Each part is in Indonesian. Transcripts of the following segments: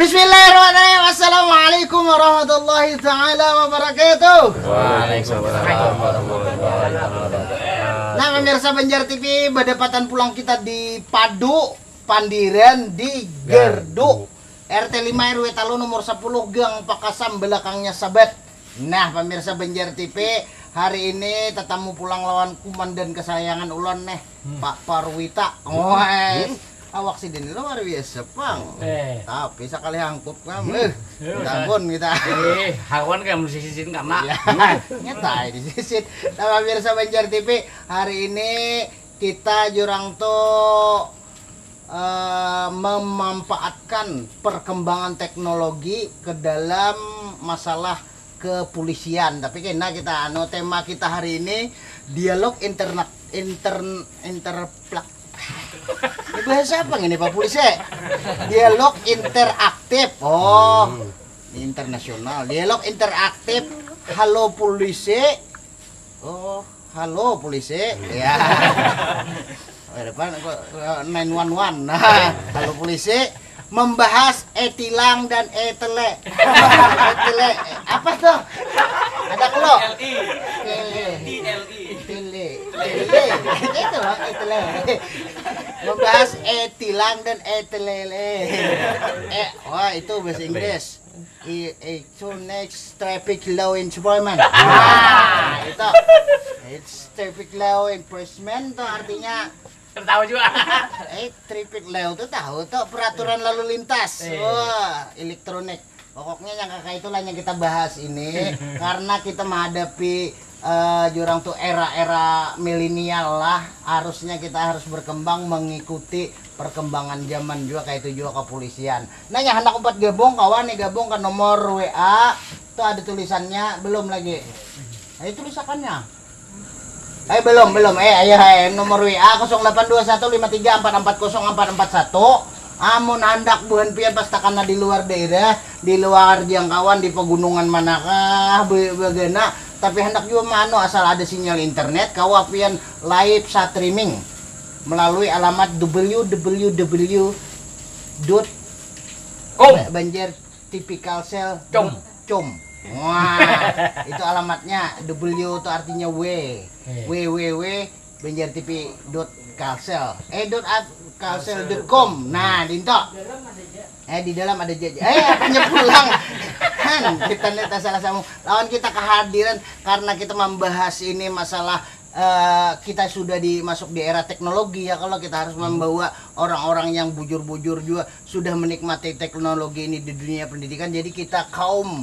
Bismillahirrahmanirrahim. Assalamualaikum warahmatullahi taala wabarakatuh. Waalaikumsalam warahmatullahi wabarakatuh. Nah, pemirsa Banjar TV, berdepatan pulang kita di Padu, Pandiran di Gerdu. RT 5 RW Talo nomor 10 Gang Pakasam belakangnya Sabat. Nah, pemirsa Banjar TV, hari ini tetamu pulang lawan kumandan kesayangan ulon nih, Pak Parwita. Wes. Awak si Deni luar biasa, Pang. Eh. Tapi sekali hangkup kamu. Eh, minta ampun kita. Eh, hawan kayak mesti sisin kak Ya, nyetai di sisit. Nah, pemirsa Banjar TV, hari ini kita jurang tuh eh, memanfaatkan perkembangan teknologi ke dalam masalah kepolisian. Tapi kena kita anu tema kita hari ini dialog internet intern interplak ini bahasa apa ini Pak Polisi? Dialog interaktif. Oh, internasional. Dialog interaktif. Halo polisi. Oh, halo polisi. Ya. Oh, depan kok eh, 911. Nah, halo polisi membahas etilang dan etele. etele apa tuh? Ada kelo. Tele. Tele. Itu loh etele. Membahas etilang dan etelele. Eh, wah itu bahasa Inggris. I, itu next traffic law enforcement. Ah, itu. It's traffic law enforcement tuh artinya Tahu juga. Eh, traffic law itu tahu tuh peraturan lalu lintas. Eh. Wah, elektronik. Pokoknya yang kakak itulah yang kita bahas ini karena kita menghadapi eh, jurang tuh era-era milenial lah. Harusnya kita harus berkembang mengikuti perkembangan zaman juga kayak itu juga kepolisian. Nah, yang hendak obat gabung kawan nih gabung ke nomor WA. Tuh ada tulisannya belum lagi. Ayo tulisannya. Eh belum belum eh ayo eh nomor WA 082153440441 Amun hendak buhan pian pas di luar daerah, di luar jangkauan di pegunungan manakah bagana tapi hendak juga mano asal ada sinyal internet kawapian live streaming melalui alamat www Kom. banjir typical cell Com. com wah itu alamatnya w itu artinya w Eh. www banjar tv dot kalsel eh dot at kalsel dot com. Nah dinto eh di dalam ada jajan eh apanya pulang? Kan kita lihat salah sama lawan kita kehadiran karena kita membahas ini masalah eh, kita sudah dimasuk di era teknologi ya. Kalau kita harus membawa orang-orang yang bujur-bujur juga sudah menikmati teknologi ini di dunia pendidikan. Jadi kita kaum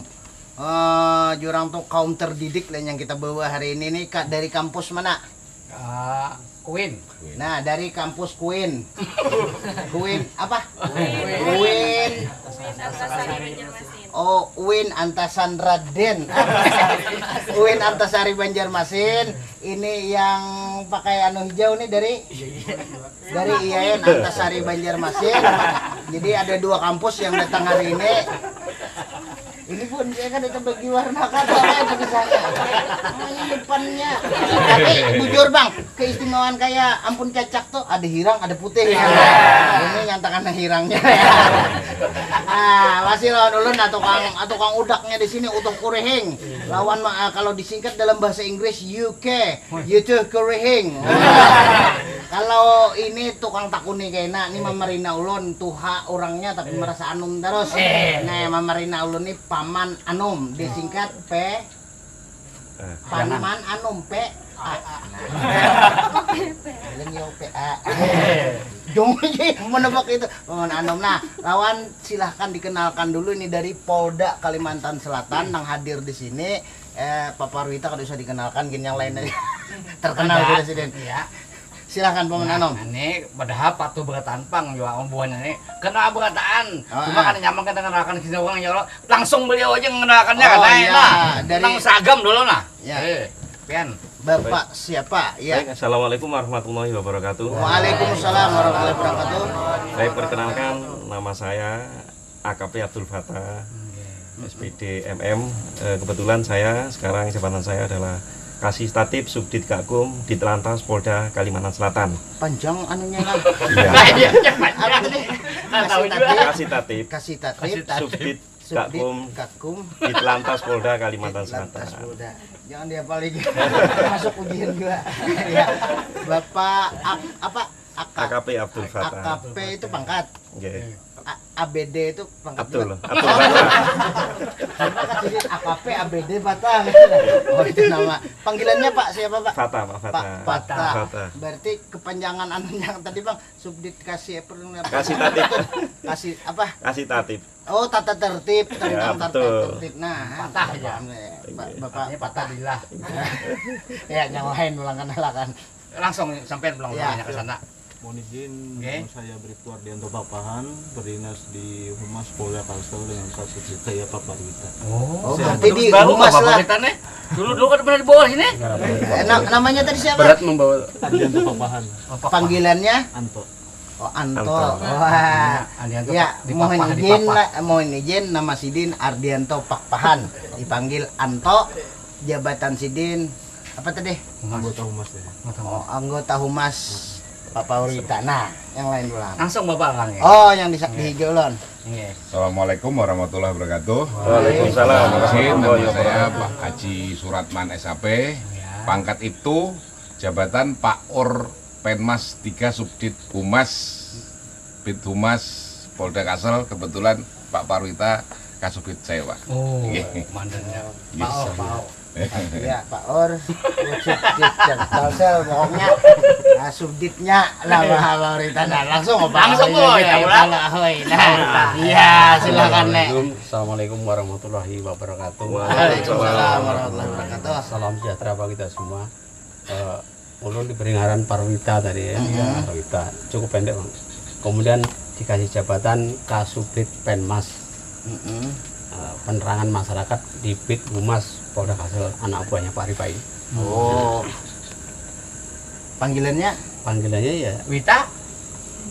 eh jurang tuh kaum terdidik lah yang kita bawa hari ini nih dari kampus mana Ah, Queen. Nah, dari kampus Queen. Queen apa? Queen. Oh, Win Antasan Raden. Win Antasari Banjarmasin. Ini yang pakai anu hijau nih dari dari IAIN Antasari Banjarmasin. Jadi ada dua kampus yang datang hari ini. Ini pun dia kan itu bagi warna bagi saya. Namanya depannya. Tapi jujur bang, keistimewaan kayak ampun cacak tuh ada hirang, ada putih. Ini nyatakan hirangnya. Ah, masih lawan ulun atau kang atau kang udaknya di sini utuh kurehing. Lawan ah, kalau disingkat dalam bahasa Inggris UK, yutuh kurehing. Kalau ini tukang takuni kayaknya ini Mamarina ulun tuha orangnya tapi merasa anum terus. Nah, Mamarina ulun ini paman anum disingkat P Paman anum P A. Yo P A. Menebak itu paman anum. Nah, lawan silahkan dikenalkan dulu ini dari Polda Kalimantan Selatan yang hadir di sini. Eh, Pak Parwita kalau bisa dikenalkan, gini yang lainnya terkenal Ada. presiden. Iya. Silahkan paman anum. Nah, ini padahal patuh beratan pang juga ombuannya ini kena berataan. Oh, Cuma ah. kan nyaman kita kenalkan kita orang ya Allah. Langsung beliau aja mengenalkannya Oh, kan. Nah, iya. nah. Dari- Nang sagam dulu nah. Ya. Eh, pian. Bapak siapa? Ya. Baik, Assalamualkum warahmatullahi wabarakatuh. Waalaikumsalam warahmatullahi wabarakatuh. Saya perkenalkan nama saya AKP Abdul Fatah, SPD MM. Eh, kebetulan saya sekarang jabatan saya adalah Kasih Tatip Subdit Gakum di Telantas Polda Kalimantan Selatan. Panjang anunya lah. Iya. Iya, Kasih juga. tatip, Kasih Tatip kasih tatip, Kasih tatip. Subdit Gakum kakum, di Telantas Polda Kalimantan Selatan. muda. Jangan dihafal lagi. Masuk ujian juga. ya. Bapak A- apa? AK, AKP Abdul Fatah. AKP itu pangkat. Nggih. A- ABD itu pangkat Abdul, juga. Abdul AKP ABD Fatah. Oh itu nama. Panggilannya Pak siapa Pak? Fatah, Pak Fatah. Pak Fatah. Fatah. Berarti kepanjangan anunya yang tadi Bang, subdit kasih apa? Kasih tatip. Kasih apa? Kasih Tatip. Oh, tata tertib tentang tata betul. tertib. Nah, Patah Ini Bapak patah billah. ya lain ulangan ulangan. Langsung sampai pulang Ya. ke sana. Mohon izin, nama saya Bribtu Ardianto Papahan, berdinas di Humas Polda Kalsel dengan kasus Jaya Paparwita. Oh, Saya berarti di baru humas lah. kita nih. Dulu dulu kan pernah di bawah sini. Eh, na- namanya tadi siapa? berat membawa Ardianto Papahan, Panggilannya? Anto. Oh, Anto. Anto. Wah. Adianto Ya, di mohon izin lah, mohon izin nama Sidin Ardianto Pakpahan dipanggil Anto jabatan Sidin apa tadi? Anggota Humas ya. Oh, anggota Humas Papaurita. Nah, yang lain ulang. Langsung Bapak kan ya. Oh, yang di Sakti Hijau Lon. Iya. Assalamualaikum warahmatullahi wabarakatuh. Waalaikumsalam Terima kasih, nama warahmatullahi saya. Pak Haji Suratman SAP. Ya. Pangkat itu jabatan Pak Or Penmas 3 Subdit Humas Bid Humas Polda Kasel kebetulan Pak Parwita Kasubit saya Pak. Oh, Iya. mandannya. Yes. Pak Oh, Pak Oh. Ya, Pak Or, subdit Kalsel pokoknya nah, subditnya lah Papaurita. Nah, langsung apa? Langsung, boy, ya, ulang. Nah, iya, silakan Nek. Assalamualaikum warahmatullahi wabarakatuh. Waalaikumsalam warahmatullahi wabarakatuh. Salam sejahtera bagi kita semua. Eh, ulun diberi ngaran Parwita tadi ya, Parwita cukup pendek bang. Kemudian dikasih jabatan Kasubdit Penmas Mm-mm. eh, penerangan masyarakat di Bid Humas Polda Kasel anak buahnya Pak Ripai. Oh. Panggilannya? Panggilannya ya Wita.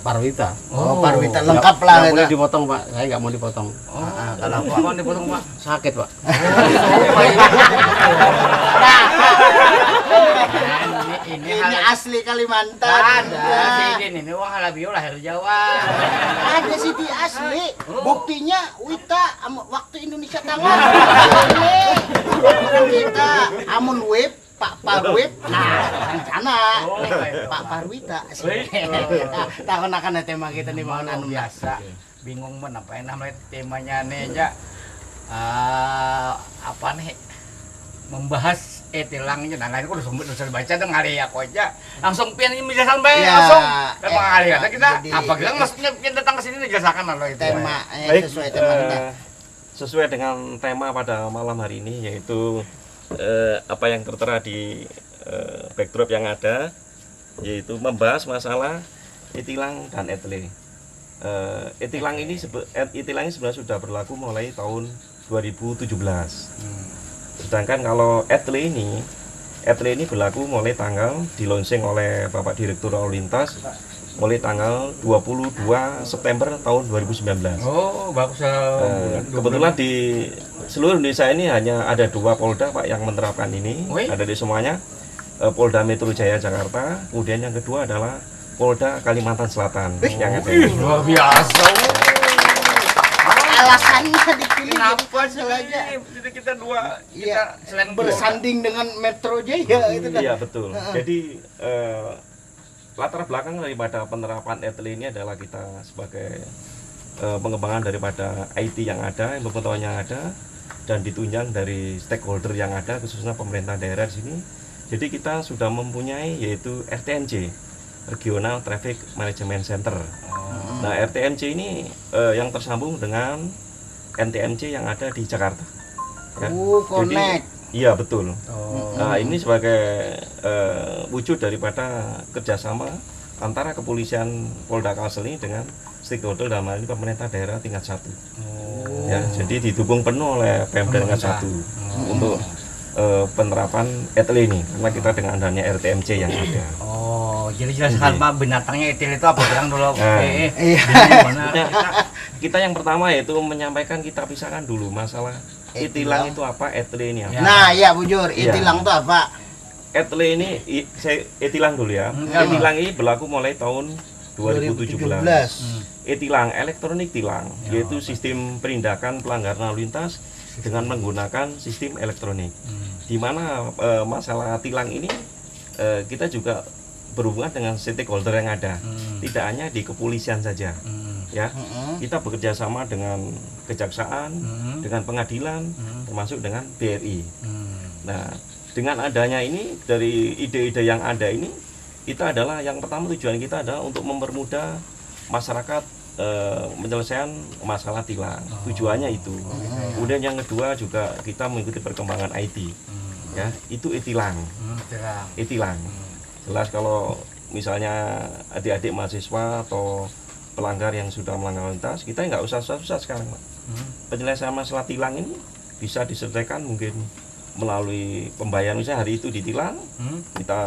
Parwita. Oh, Parwita lengkap lah nggak boleh dipotong pak, saya nggak mau dipotong. Oh, kalau Pak mau dipotong Pak. Sakit pak. Ini ini Ini asli Kalimantan. ada. Ya. Si Idin ini wong halabio lahir Jawa. Ada Siti asli. Buktinya Wita waktu Indonesia tangan. Bukan kita amun web Pak Parwit, nah rencana Oh, iya. Pak Parwita. Nah, Takon akan tema kita nih mau anu biasa. Bingung men apa yang namanya temanya nih ya. Eh, apa nih? Membahas etilangnya nah lain udah sumber udah baca dong hari ya aja. Langsung pian ini menjelaskan baik Ya, langsung. dan eh, mengalir kata kita. Jadi- apa kita maksudnya pian datang ke sini dijelaskan loh itu. Tema eh, Baik, sesuai tema kita. eh, sesuai dengan tema pada malam hari ini yaitu eh, apa yang tertera di eh, backdrop yang ada yaitu membahas masalah itilang dan etle. Eh, itilang ini sebe- et- itilang ini sebenarnya sudah berlaku mulai tahun 2017. Sedangkan kalau etle ini etle ini berlaku mulai tanggal di launching oleh Bapak Direktur Lalu Lintas mulai tanggal 22 September tahun 2019. oh bagus Eh, kebetulan di seluruh Indonesia ini hanya ada dua Polda Pak yang menerapkan ini. Wih. Ada di semuanya. Eh, Polda Metro Jaya Jakarta. Kemudian yang kedua adalah Polda Kalimantan Selatan yang ada. Luar biasa Alasannya kenapa Kalsel aja. jadi kita dua Iya, kita selain bersanding dengan Metro Jaya itu dah. Iya betul. Jadi eh, latar belakang daripada penerapan etle ini adalah kita sebagai eh, pengembangan daripada IT yang ada, ilmu pengetahuan yang ada, dan ditunjang dari stakeholder yang ada, khususnya pemerintah daerah di sini. Jadi kita sudah mempunyai yaitu RTMC, Regional Traffic Management Center. Nah RTMC ini eh, yang tersambung dengan NTMC yang ada di Jakarta. Ya. Oh, Jadi- connect. Iya betul. oh Nah, ini sebagai eh, wujud daripada kerjasama antara kepolisian Polda Kalsel ini dengan stakeholder dalam hal ini pemerintah daerah tingkat satu. Ya, jadi didukung penuh oleh Pemda tingkat satu untuk eh, penerapan etle ini karena kita dengan adanya RTMC yang ada. Oh, jadi jelaskan Pak binatangnya etil itu apa bilang dulu. Nah. Eh, Iya. Nah, kita, kita yang pertama yaitu menyampaikan kita pisahkan dulu masalah Itilang. itilang itu apa, etle ini apa. Ya. Nah, ya bujur, Iya. itilang tuh apa? etle ini i- saya etilang dulu ya. Hmm, Etilang ini berlaku mulai tahun 2017. 2017. E-tilang, elektronik tilang, Ya, yaitu sistem penindakan pelanggaran lalu lintas dengan menggunakan sistem elektronik. Hmm. Di mana eh, masalah tilang ini eh, kita juga berhubungan dengan stakeholder yang ada, Hmm. tidak hanya di kepolisian saja, Hmm. ya. Mm-mm. Kita bekerja sama dengan kejaksaan, Hmm. dengan pengadilan, Hmm. termasuk dengan BRI. Hmm. Nah, dengan adanya ini dari ide-ide yang ada ini, kita adalah yang pertama tujuan kita adalah untuk mempermudah masyarakat menyelesaikan masalah tilang. Tujuannya itu. Kemudian yang kedua juga kita mengikuti perkembangan IT. Hmm. Ya, itu e-tilang, Hmm. E-tilang. Jelas kalau misalnya adik-adik mahasiswa atau pelanggar yang sudah melanggar lalu lintas, kita nggak usah susah-susah sekarang. Pak. Hmm. Penyelesaian masalah tilang ini bisa diselesaikan mungkin melalui pembayaran misalnya hari itu ditilang Hmm. kita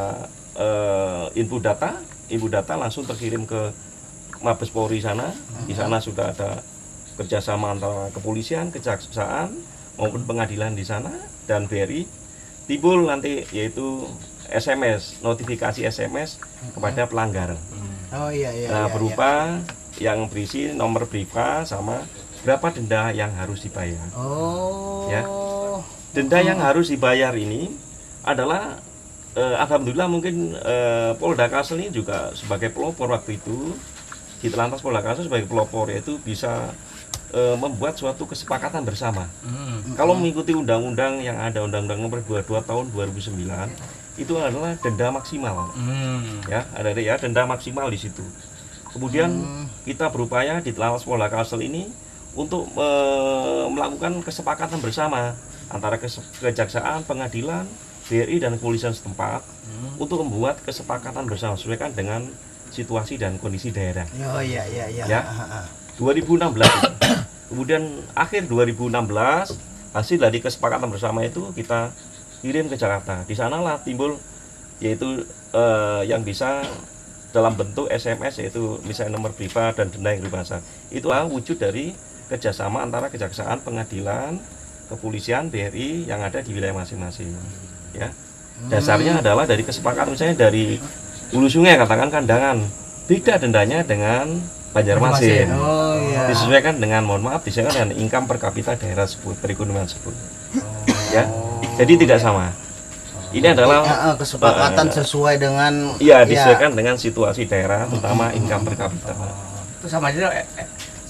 eh, input data input data langsung terkirim ke Mabes Polri sana di sana sudah ada kerjasama antara kepolisian kejaksaan maupun pengadilan di sana dan BRI timbul nanti yaitu SMS notifikasi SMS kepada pelanggar Oh iya iya. nah iya, berupa yang berisi nomor brifa sama berapa denda yang harus dibayar iya. Oh. Ya. denda yang harus dibayar ini adalah eh, alhamdulillah mungkin eh, Polda Kalsel ini juga sebagai pelopor waktu itu di Telantas Polda Kalsel sebagai pelopor yaitu bisa eh, membuat suatu kesepakatan bersama. Hmm. Kalau mengikuti undang-undang yang ada Undang-Undang Nomor 22 Tahun 2009 itu adalah denda maksimal Hmm. ya ada ya denda maksimal di situ. Kemudian kita berupaya di Telantas Polda Kalsel ini untuk eh, melakukan kesepakatan bersama antara kejaksaan, pengadilan, BRI dan kepolisian setempat untuk membuat kesepakatan bersama sesuaikan dengan situasi dan kondisi daerah. Oh iya iya iya. Ya. Ah, ah. 2016 kemudian akhir 2016 hasil dari kesepakatan bersama itu kita kirim ke Jakarta di sanalah timbul yaitu eh, yang bisa dalam bentuk SMS yaitu misalnya nomor privat dan denda yang berbahasa itulah wujud dari kerjasama antara kejaksaan pengadilan kepolisian BRI yang ada di wilayah masing-masing ya dasarnya adalah dari kesepakatan misalnya dari hulu sungai katakan kandangan beda dendanya dengan Banjarmasin Oh iya. disesuaikan dengan mohon maaf disesuaikan dengan income per kapita daerah tersebut perekonomian tersebut ya jadi tidak sama ini adalah Ah, ah, kesepakatan eh, sesuai dengan iya ya, disesuaikan dengan situasi daerah terutama income per kapita Itu sama aja eh,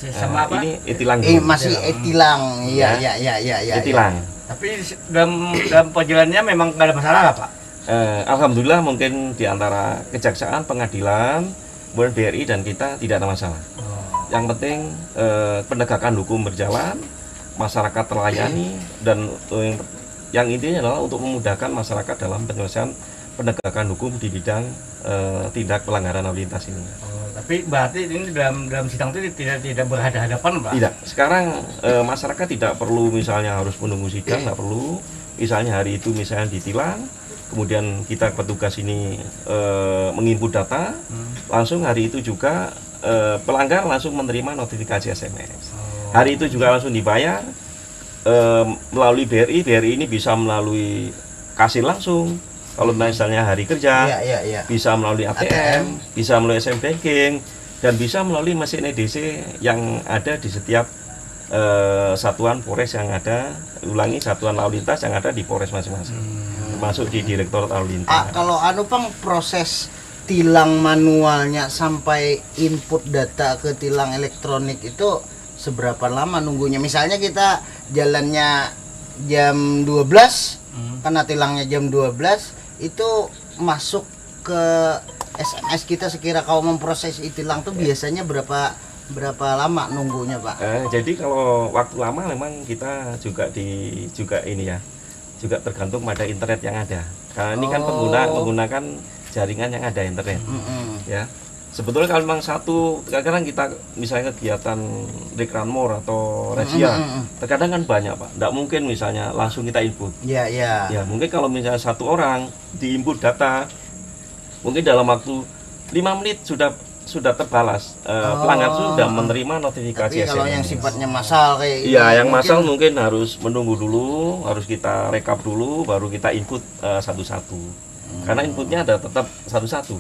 sama apa? ini itilang Eh, masih etilang. Iya Ya. iya iya iya iya. itilang Tapi dalam dalam perjalanannya memang nggak ada masalah lah Pak. Eh, alhamdulillah mungkin di antara kejaksaan pengadilan kemudian BRI dan kita tidak ada masalah yang penting eh, penegakan hukum berjalan masyarakat terlayani dan eh, yang, intinya adalah untuk memudahkan masyarakat dalam penyelesaian penegakan hukum di bidang eh, tindak pelanggaran lalu lintas ini. Oh, tapi berarti ini dalam dalam sidang itu tidak tidak berhadapan Pak. Tidak, sekarang eh, masyarakat tidak perlu misalnya harus menunggu sidang, nggak perlu. Misalnya hari itu misalnya ditilang, kemudian kita petugas ini eh, menginput data, langsung hari itu juga eh, pelanggar langsung menerima notifikasi SMS. Hari itu juga langsung dibayar eh, melalui BRI. BRI ini bisa melalui kasir langsung. Kalau misalnya hari kerja, Iya iya iya. bisa melalui ATM, bisa melalui SM Banking, dan bisa melalui mesin EDC yang ada di setiap eh, satuan Polres yang ada, ulangi satuan lalu lintas yang ada di Polres masing-masing, termasuk di Direktorat Lalu Lintas. Ah, kalau anu Pang proses tilang manualnya sampai input data ke tilang elektronik itu seberapa lama nunggunya? Misalnya kita jalannya jam 12 karena tilangnya jam 12 itu masuk ke SMS kita sekira kau memproses e-tilang tuh biasanya berapa berapa lama nunggunya, Pak? Eh, jadi kalau waktu lama memang kita juga di juga ini ya, juga tergantung pada internet yang ada. Karena ini kan pengguna Oh. menggunakan jaringan yang ada internet. Mm-mm. ya sebetulnya kalau memang satu kadang-kadang kita misalnya kegiatan rekranmor atau razia terkadang kan banyak pak tidak mungkin misalnya langsung kita input Ya, ya. ya mungkin kalau misalnya satu orang diinput data mungkin dalam waktu lima menit sudah sudah terbalas. Eh, pelanggar sudah menerima notifikasi Tapi kalau yang SMS. sifatnya masal kayak Iya, ini, yang mungkin- masal mungkin harus menunggu dulu, harus kita rekap dulu, baru kita input eh, satu-satu. karena inputnya ada tetap satu-satu.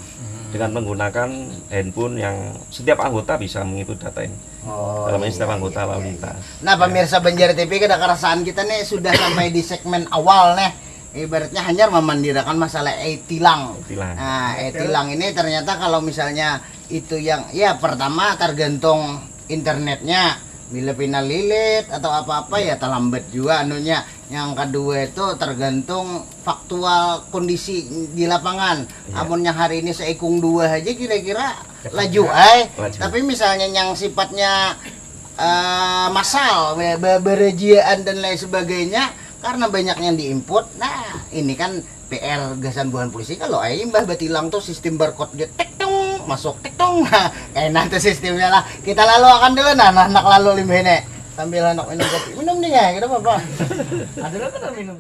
Dengan menggunakan handphone yang setiap anggota bisa mengikut data ini. Oh, dalam iya, setiap iya, anggota iya. lalu lintas. Nah pemirsa Banjar TV kita kerasaan kita nih sudah sampai di segmen awal nih. Ibaratnya hanya memandirakan masalah e-tilang. Tilang. Nah e-tilang ini ternyata kalau misalnya itu yang Ya pertama tergantung internetnya Bila pina lilit atau apa-apa ya terlambat juga anunya Yang kedua itu tergantung faktual kondisi di lapangan Iya. Amunnya hari ini seikung dua aja kira-kira laju ay Laju. Tapi misalnya yang sifatnya eh masal, be- be- berejiaan dan lain sebagainya karena banyak yang diinput. Nah, ini kan PR gasan buhan polisi kalau ai mbah batilang tuh sistem barcode dia tek dong masuk tek dong. Nah, enak tuh sistemnya lah. Kita lalu akan dulu nah, nah anak lalu lima ini sambil anak minum kopi. Minum nih ya, kita apa? Ada kan minum.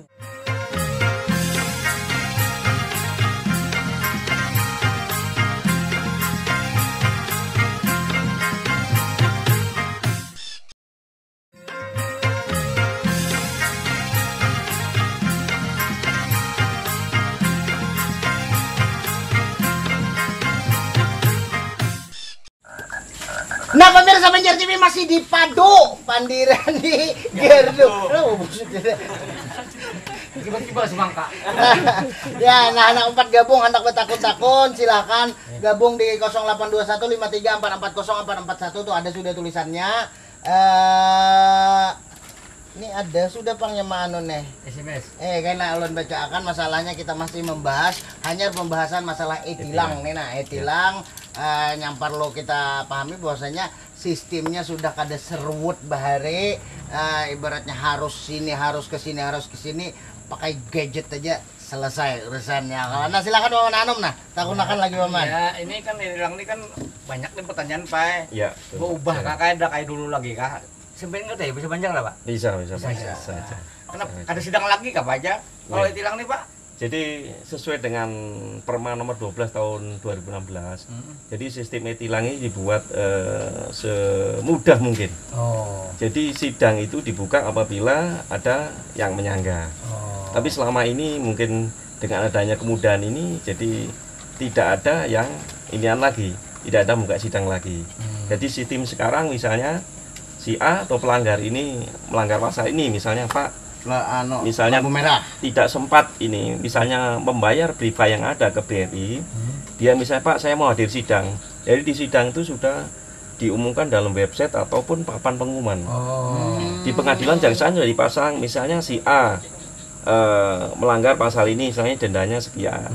Pemirsa Banjar TV masih di Pado, Pandiran di Gerdu. Maksudnya. Tiba-tiba semangka. ya, nah anak empat gabung, anak bertakun-takun, silakan gabung di 082153440441 tuh ada sudah tulisannya. Eh ini ada sudah pangyama anu nih. SMS. Eh, karena ulun baca akan masalahnya kita masih membahas hanya pembahasan masalah etilang nih nah etilang eh, yang perlu kita pahami bahwasanya sistemnya sudah kada serwut bahari eh, ibaratnya harus sini harus ke sini harus ke sini pakai gadget aja selesai urusannya. Kalau nah silakan Wawan Anum nah, tak gunakan lagi Waman. Ya, ini kan hilang ini kan banyak nih pertanyaan, Pak. ya Gua ubah kak kayak ada kayak dulu lagi kak. Sebenarnya nggak ya bisa panjang lah, Pak. bisa bisa Bisa, bisa, bisa. bisa. Kenapa ada sidang lagi kak Pak aja? Kalau Iya. hilang nih, Pak. Jadi sesuai dengan Perma nomor 12 tahun 2016. Hmm. Jadi sistem e-tilang ini dibuat eh, semudah mungkin. Oh. Jadi sidang itu dibuka apabila ada yang menyanggah. Oh. Tapi selama ini mungkin dengan adanya kemudahan ini jadi tidak ada yang inian lagi, tidak ada muka sidang lagi. Jadi sistem sekarang misalnya si A atau pelanggar ini melanggar pasal ini misalnya Pak anu, Misalnya- lampu merah. tidak sempat ini misalnya membayar brifa yang ada ke BRI dia misalnya Pak saya mau hadir sidang. Jadi di sidang itu sudah diumumkan dalam website ataupun papan pengumuman. Oh. di pengadilan jaksaan sudah dipasang misalnya si A eh, melanggar pasal ini misalnya dendanya sekian.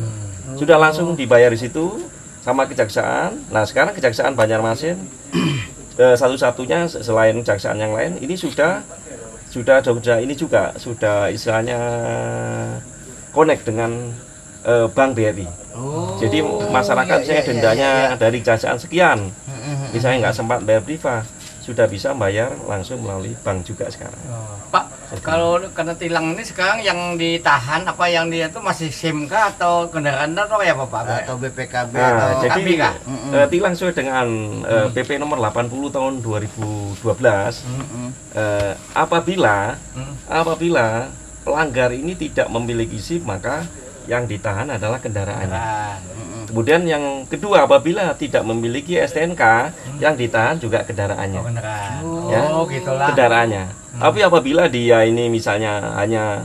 Sudah langsung dibayar di situ sama kejaksaan. Nah sekarang kejaksaan Banjarmasin eh, satu-satunya selain kejaksaan yang lain ini sudah sudah sudah ini juga sudah istilahnya connect dengan eh, Bank BRI Oh. jadi masyarakat iya, saya iya, dendanya iya, iya. dari kejaksaan sekian misalnya nggak sempat bayar brifa sudah bisa bayar langsung melalui bank juga sekarang Pak, kalau karena tilang ini sekarang yang ditahan apa yang dia itu masih SIM kah atau kendaraan atau kayak apa Pak? atau BPKB Nah, atau jadi KB kah? Eh, tilang sesuai dengan eh, PP nomor 80 tahun 2012 Mm-mm. eh, apabila Hmm. apabila pelanggar ini tidak memiliki SIM maka yang ditahan adalah kendaraannya. Kendaraan. Kemudian yang kedua apabila tidak memiliki STNK yang ditahan juga Oh, kendaraannya. kendaraan. Ya. Oh, gitulah. Kendaraannya. Tapi apabila dia ini misalnya hanya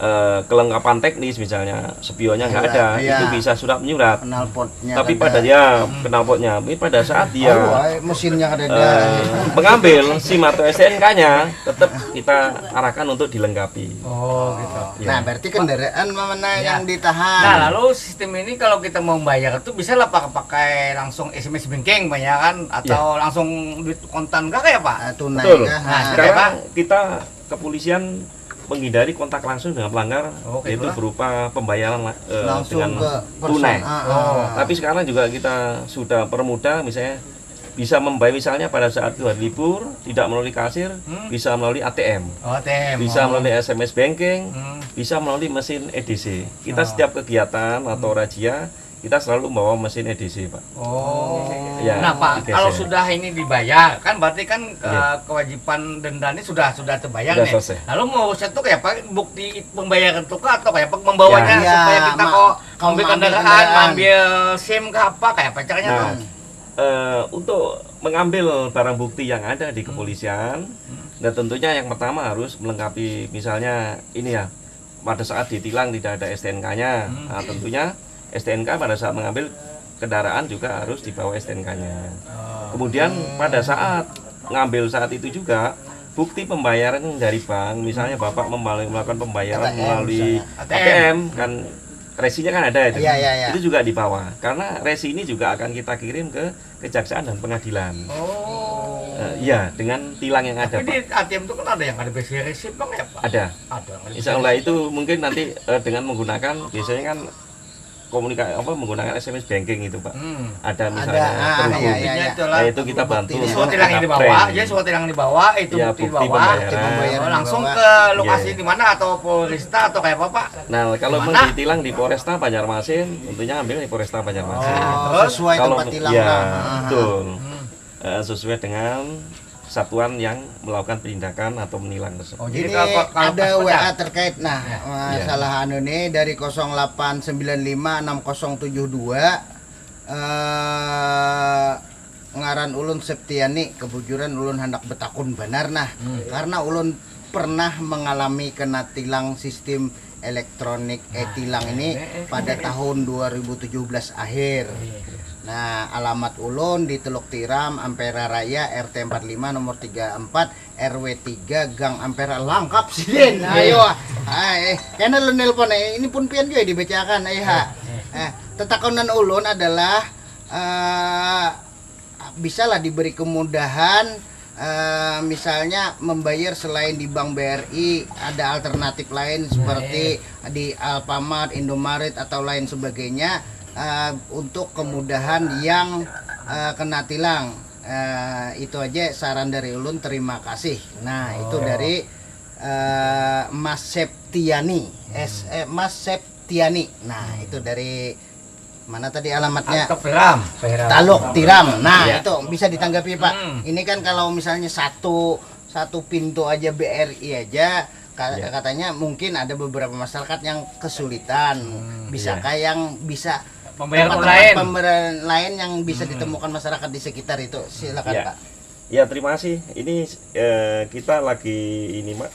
eh, kelengkapan teknis misalnya spionnya nggak ada Iya. itu bisa surat menyurat. knalpotnya Tapi kada. pada ya knalpotnya, tapi pada saat dia Oh, ay, mesinnya kada ada eh, mengambil SIM atau STNK-nya tetap kita arahkan untuk dilengkapi. Oh, gitu. Ya. Nah, berarti kendaraan mana Ya. yang ditahan? Nah, lalu sistem ini kalau kita mau bayar itu bisa lah Pak pakai langsung SMS banking banyak kan atau langsung duit kontan kah kayak Pak? Ah, tunai Betul. Nah, Ah. Sekarang kita kepolisian menghindari kontak langsung dengan pelanggar Oh, yaitu berupa pembayaran langsung dengan ke tunai. Ah, ah. Oh. Tapi sekarang juga kita sudah permudah misalnya bisa membayar misalnya pada saat itu hari libur tidak melalui kasir Hmm. bisa melalui ATM Oh, TM. bisa oh. melalui SMS banking Hmm. bisa melalui mesin EDC kita Oh. setiap kegiatan atau razia kita selalu membawa mesin EDC pak Oh. Ya, nah, Pak, digeser. kalau sudah ini dibayar, kan berarti kan Iya. eh, kewajiban denda ini sudah sudah terbayar Sudah nih. selesai. Lalu mau satu kayak Pak bukti pembayaran itu kah atau kayak Pak membawanya Ya, supaya ya, kita ma- kok Kalau Ambil kendaraan, kendaraan. ambil SIM ke apa kayak apa caranya Nah, tuh? eh, untuk mengambil barang bukti yang ada di kepolisian, dan tentunya yang pertama harus melengkapi misalnya ini ya, pada saat ditilang tidak ada STNK-nya, nah, tentunya STNK pada saat mengambil kendaraan juga harus dibawa STNK-nya. Kemudian pada saat ngambil saat itu juga bukti pembayaran dari bank, misalnya bapak melakukan pembayaran ATM melalui misalnya. ATM kan resinya kan ada itu. Iya, iya, iya. Itu juga dibawa karena resi ini juga akan kita kirim ke kejaksaan dan pengadilan. Oh. Eh, Iya, dengan tilang yang ada, Tapi di Pak. ATM itu kan ada yang ada basic receipt bang ya Pak? Ada. Ada. Insya Allah itu mungkin nanti eh, dengan menggunakan biasanya kan komunikasi apa menggunakan SMS banking itu, Pak. Hmm. Ada misalnya Ada, ah, iya, iya, iya. Nah, itu kita bantu Semua Untuk tilang yang dibawa, upgrade. jadi semua tilang yang dibawa itu Ya, bukti, bukti dibawa. pembayaran. Oh, langsung ke lokasi Iya. di mana atau Polresta atau kayak apa Pak? Nah, kalau Di mau ditilang di Polresta Banjarmasin, tentunya ambil di Polresta Banjarmasin. Oh, Terus, sesuai kalau tempat tilang ya, betul. Hmm. Eh, sesuai dengan satuan yang melakukan penindakan atau menilang tersebut. Oh, jadi kalau, kalau ada WA pecat. terkait nah Ya. masalah anu nih dari 08956072 eh ngaran ulun Septiani kebujuran ulun hendak betakun benar nah karena ulun pernah mengalami kena tilang sistem elektronik e-tilang ini pada tahun 2017 akhir. Nah, alamat ulun di Teluk Tiram, Ampera Raya, RT 45 nomor 34, RW 3, Gang Ampera lengkap sih, Den. Ayo. Ah, eh, kena lu nelpon eh. Ini pun pian juga dibacakan eh ha. Eh, tetakonan ulun adalah eh bisalah diberi kemudahan eh, misalnya membayar selain di Bank BRI ada alternatif lain seperti di Alfamart, Indomaret atau lain sebagainya eh, untuk kemudahan yang eh, kena tilang. Eh, itu aja saran dari ulun terima kasih. Nah, itu dari eh, Mas Septiani. S eh, Mas Septiani. Nah, itu dari mana tadi alamatnya? Peram. Taluk Tiram. Nah, Ya. itu bisa ditanggapi, Pak. Hmm. Ini kan kalau misalnya satu satu pintu aja BRI aja Ya. katanya mungkin ada beberapa masyarakat yang kesulitan. Bisakah yang bisa Pembayaran online. pembayaran lain yang bisa ditemukan masyarakat di sekitar itu? Silakan, Ya. Pak. Ya terima kasih. Ini eh, kita lagi ini mak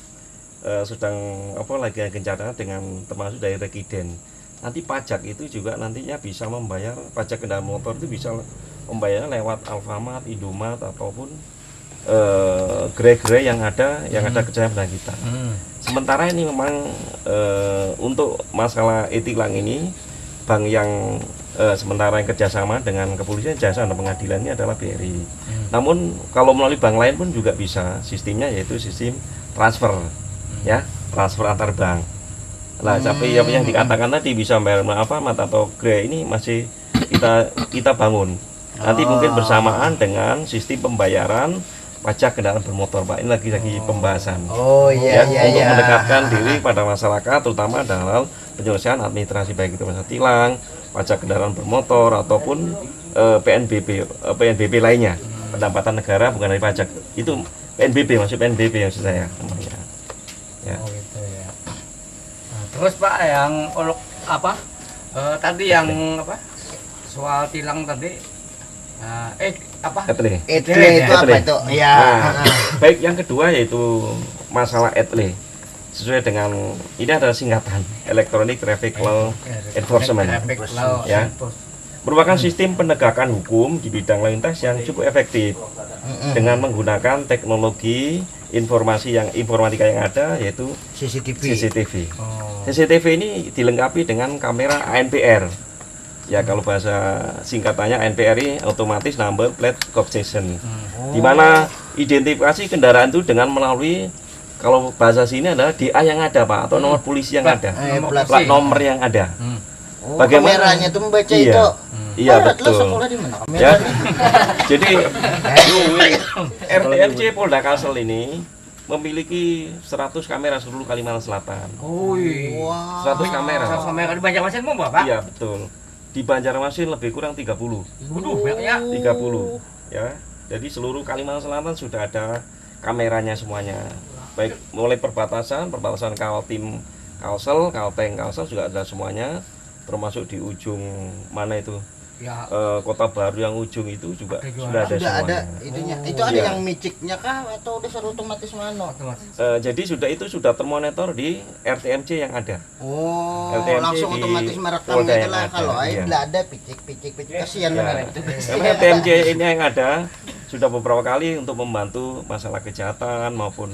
eh, sedang apa lagi gencarnya dengan termasuk dari Rekiden. Nanti pajak itu juga nantinya bisa membayar pajak kendaraan motor itu bisa membayar lewat Alfamart, Indomaret ataupun eh, gerai-gerai yang ada yang ada kerjasama kita. Hmm. Sementara ini memang eh, untuk masalah etilang ini bank yang eh, sementara yang kerjasama dengan kepolisian jasa dan pengadilan ini adalah BRI. Namun kalau melalui bank lain pun juga bisa sistemnya yaitu sistem transfer ya transfer antar bank. Lah tapi apa yang dikatakan tadi bisa bayar apa mata atau GRE ini masih kita kita bangun. Nanti mungkin bersamaan dengan sistem pembayaran pajak kendaraan bermotor Pak. Ini lagi-lagi pembahasan Oh iya ya, iya untuk iya. mendekatkan diri pada masyarakat terutama dalam penyelesaian administrasi baik itu masalah tilang, pajak kendaraan bermotor ataupun eh, PNBP eh, PNBP lainnya pendapatan negara bukan dari pajak itu PNBP masuk PNBP yang saya namanya ya Oh gitu. Nah, terus Pak yang olok apa? Eh, tadi yang apa? Soal tilang tadi. Nah, eh apa? etle Etle itu apa itu? Iya. Nah, baik yang kedua yaitu masalah etle sesuai dengan ini adalah singkatan Electronic Traffic Law Enforcement Ya. merupakan sistem penegakan hukum di bidang lalu lintas yang cukup efektif dengan menggunakan teknologi informasi yang informatika yang ada yaitu CCTV. CCTV. Oh. CCTV ini dilengkapi dengan kamera ANPR. Ya kalau bahasa singkatannya ANPR ini otomatis number plate recognition. Di mana identifikasi kendaraan itu dengan melalui kalau bahasa sini adalah DA yang ada Pak atau nomor polisi yang ada. Eh, Nomor plat- nomor yang ada. Hmm. Oh, Bagaimana? kameranya tuh membaca Iya. itu. Iya Oh, betul. Sekolah di mana kamera? Ya. Jadi RTRC Polda Kalsel ini memiliki 100 kamera seluruh Kalimantan Selatan. Wih. Wah. 100 kamera. Sama kamera di Banjarmasin mau Bapak? Iya betul. Di Banjarmasin lebih kurang 30. Waduh, banyak ya. 30 ya. Jadi seluruh Kalimantan Selatan sudah ada kameranya semuanya. Baik mulai perbatasan, perbatasan Kaltim Kalsel, Kalteng Kalsel juga ada semuanya. termasuk di ujung mana itu Ya, eh, kota baru yang ujung itu juga gimana? sudah ada Sudah ada semuanya. itunya. Itu ada Iya. yang miciknya kah atau udah seru otomatis mano? otomatis. Eh, jadi sudah itu sudah termonitor di RTMC yang ada. Oh, LTMC langsung di otomatis merekam Polda itu yang lah ada, kalau iya. nggak ada picik picik picik kasihan Ya. benar itu. RTMC ini yang ada sudah beberapa kali untuk membantu masalah kejahatan maupun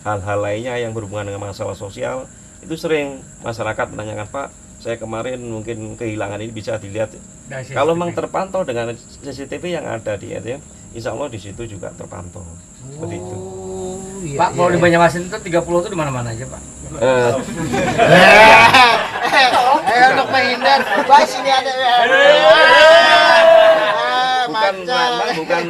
hal-hal lainnya yang berhubungan dengan masalah sosial itu sering masyarakat menanyakan Pak saya kemarin mungkin kehilangan ini bisa dilihat sisi kalau memang terpantau dengan CCTV yang ada di RTM Insya Allah di situ juga terpantau seperti itu Oh, iya, Pak, kalau iya. di Banyumasin itu 30 itu di mana-mana aja, Pak. Eh, Eh, untuk menghindar, Pak sini ada. Ah, bukan macal. memang bukan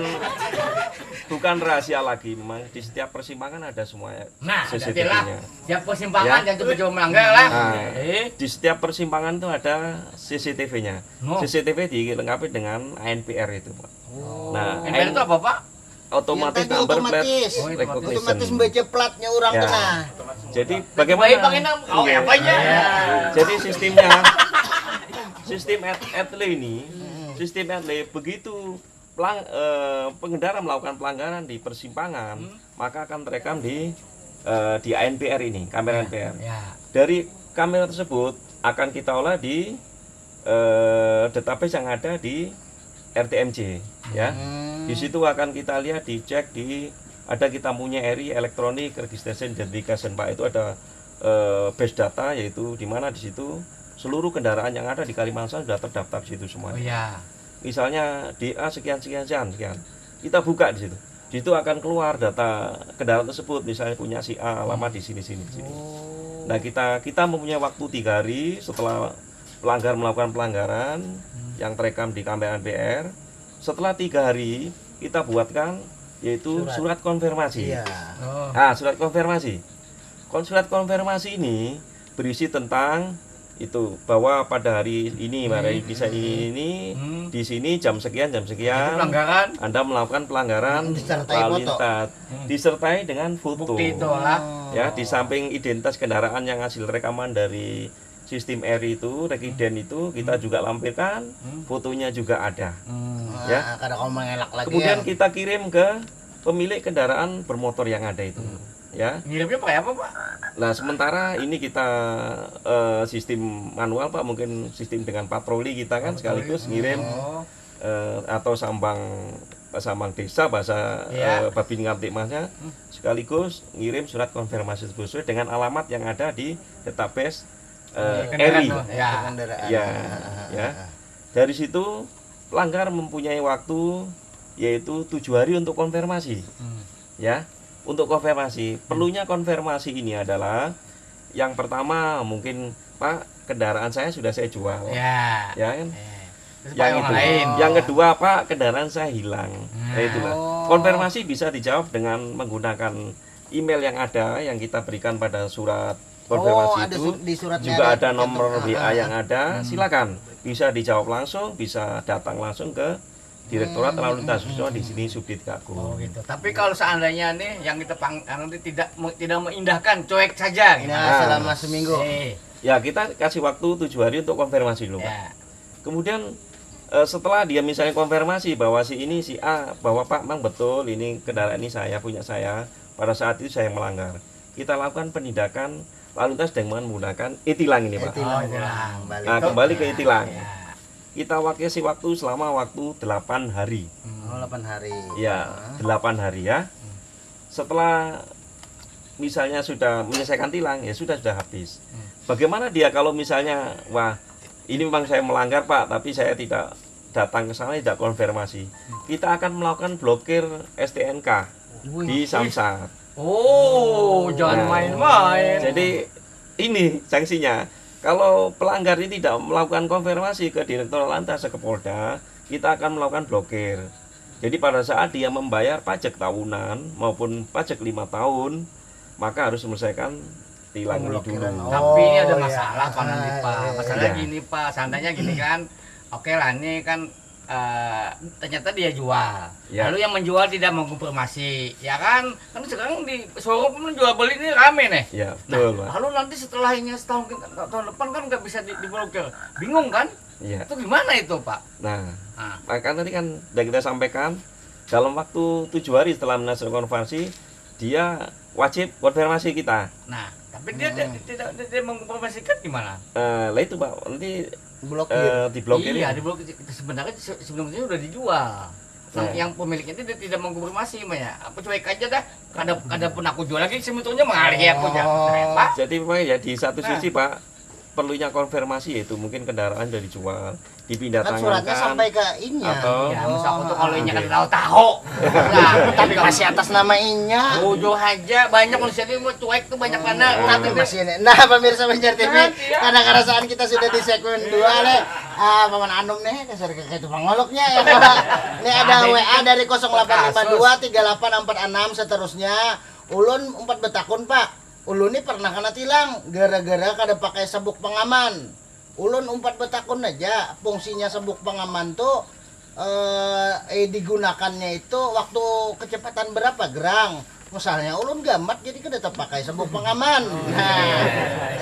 bukan rahasia lagi memang di setiap persimpangan ada semua Nah, lah. CCTV-nya Tiap persimpangan Ya. jangan coba-coba melanggar lah. Nah. Eh, di setiap persimpangan itu ada CCTV-nya. No. CCTV dilengkapi dengan ANPR itu, Pak. Nah, NPR itu apa, Pak? Otomatis Yang tadi number otomatis. plate Oh, recognition. Otomatis membaca platnya orang Ya. kena. Jadi bagaimana? Oh, apa aja? Jadi sistemnya sistem at etle ini, sistem etle begitu pelang, eh, pengendara melakukan pelanggaran di persimpangan, maka akan terekam di eh, di ANPR ini, kamera ANPR. Ya. Dari kamera tersebut akan kita olah di eh, database yang ada di RTMC ya. Di situ akan kita lihat dicek di ada kita punya RI Electronic Registration Identification Pak itu ada eh, base data yaitu di mana di situ seluruh kendaraan yang ada di Kalimantan sudah terdaftar di situ Oh semuanya. Misalnya DA sekian sekian sekian sekian. Kita buka di situ. Di situ akan keluar data kendaraan tersebut misalnya punya si A alamat di sini sini sini. Nah kita kita mempunyai waktu tiga hari setelah pelanggar melakukan pelanggaran yang terekam di kamera NPR. Setelah tiga hari kita buatkan yaitu surat, konfirmasi. Iya. Oh. Nah surat konfirmasi. Kon surat konfirmasi ini berisi tentang itu bahwa pada hari ini hari bisa ini Hmm. di sini jam sekian jam Itu sekian pelanggaran. Anda melakukan pelanggaran Disertai lalu foto. lintas. Disertai dengan foto. Bukti itu lah. ya di samping identitas kendaraan yang hasil rekaman dari sistem RI itu rekiden itu kita juga lampirkan. Fotonya juga ada. Hmm. Ya. Nah, kadang kamu mengelak lagi kemudian ya. kita kirim ke pemilik kendaraan bermotor yang ada itu ya Ngirimnya pakai apa, Pak? nah sementara ini kita eh, sistem manual pak mungkin sistem dengan patroli kita kan sekaligus ngirim Oh. eh, atau sambang sambang desa bahasa Iya. eh, babin Kamtipmasnya sekaligus ngirim surat konfirmasi tersebut sesuai dengan alamat yang ada di database eh, Kendaraan RI. tuh. Ya. Ya, ya. Dari situ pelanggar mempunyai waktu yaitu tujuh hari untuk konfirmasi, Hmm. ya. Untuk konfirmasi, perlunya konfirmasi ini adalah yang pertama mungkin Pak kendaraan saya sudah saya jual, Ya. ya kan? Eh. Terus yang itu. lain. Yang kedua Pak kendaraan saya hilang. Nah, Nah. itulah. Konfirmasi bisa dijawab dengan menggunakan email yang ada yang kita berikan pada surat konfirmasi Oh, ada itu. di suratnya juga ada ada nomor. WA Ah, yang ada. Silakan bisa dijawab langsung, bisa datang langsung ke Direktorat Lalu Lintas Khususnya di sini Subdit Oh Gakum. gitu. Tapi kalau seandainya nih yang kita pang nanti tidak tidak meindahkan, cuek saja gitu. Nah, selama seminggu. Eh, Ya kita kasih waktu tujuh hari untuk konfirmasi dulu. Pak. ya. Kemudian eh, setelah dia misalnya konfirmasi bahwa si ini si A bahwa Pak Mang betul ini kendaraan ini saya punya saya pada saat itu saya melanggar. Kita lakukan penindakan lalu lintas dengan menggunakan itilang ini Pak. Tilang Oh, balik. Nah kembali ke itilang. Ya. Kita kasih waktu selama waktu 8 hari. Oh, 8 hari. Ya 8 hari ya. Setelah misalnya sudah menyelesaikan tilang ya sudah sudah habis. Bagaimana dia kalau misalnya wah ini memang saya melanggar Pak tapi saya tidak datang ke sana tidak konfirmasi. Kita akan melakukan blokir STNK di Samsat. Oh, jangan Nah, main-main. Jadi ini sanksinya. Kalau pelanggar ini tidak melakukan konfirmasi ke Direktur Lantas ke Polda, kita akan melakukan blokir. Jadi pada saat dia membayar pajak tahunan maupun pajak lima tahun, maka harus menyelesaikan tilang ini dulu. Tapi ini ada Oh, masalah iya. Pak nanti Ah, Pak. iya. Masalahnya Iya. gini Pak, seandainya gini kan, oke lah ini kan eh, ternyata dia jual. Ya. Lalu yang menjual tidak mengkonfirmasi, ya kan? Kan sekarang di showroom menjual beli ini rame nih. Ya, Nah, betul, Pak. lalu nanti setelahnya setahun tahun depan kan nggak bisa di, diblokir. Bingung kan? Iya. Itu gimana itu, Pak? Nah, Nah, maka tadi kan sudah kita sampaikan dalam waktu tujuh hari setelah melaksanakan konfirmasi dia wajib konfirmasi kita. nah tapi dia tidak tidak dia, dia mengkonfirmasikan gimana? Eh, lah itu pak nanti blokir eh, diblokir Iya, ya. diblokir. Sebenarnya se- sebelumnya udah dijual. Yang, Nah. yang pemiliknya itu dia tidak mengkonfirmasi, ya. Aku cuek aja dah. Kada kada pun aku jual lagi sebetulnya mengalih aku aja. Oh. Pak. Jadi memang ya di satu Nah. sisi pak perlunya konfirmasi yaitu mungkin kendaraan sudah dijual dipindah kan suratnya sampai ke inya atau Ya, masa aku tuh kalau inya kan tahu tahu. Nah, tapi masih atas nama inya Bodoh aja banyak manusia ini mau cuek tuh banyak mana. tapi masih ini. Nah, pemirsa Banjar TV, Nanti ya. karena kerasaan kita sudah di segmen 2 nih. Ah, Paman Anum nih, dasar kayak itu pangoloknya ya. Ini ada WA dari 0852 3846 seterusnya. Ulun empat betakun, Pak. Ulun ini pernah kena tilang gara-gara kada pakai sabuk pengaman. Ulun empat betakun aja, fungsinya sabuk pengaman tuh eh, eh digunakannya itu waktu kecepatan berapa gerang? Misalnya ulun gamat jadi tetap pakai sabuk pengaman. Nah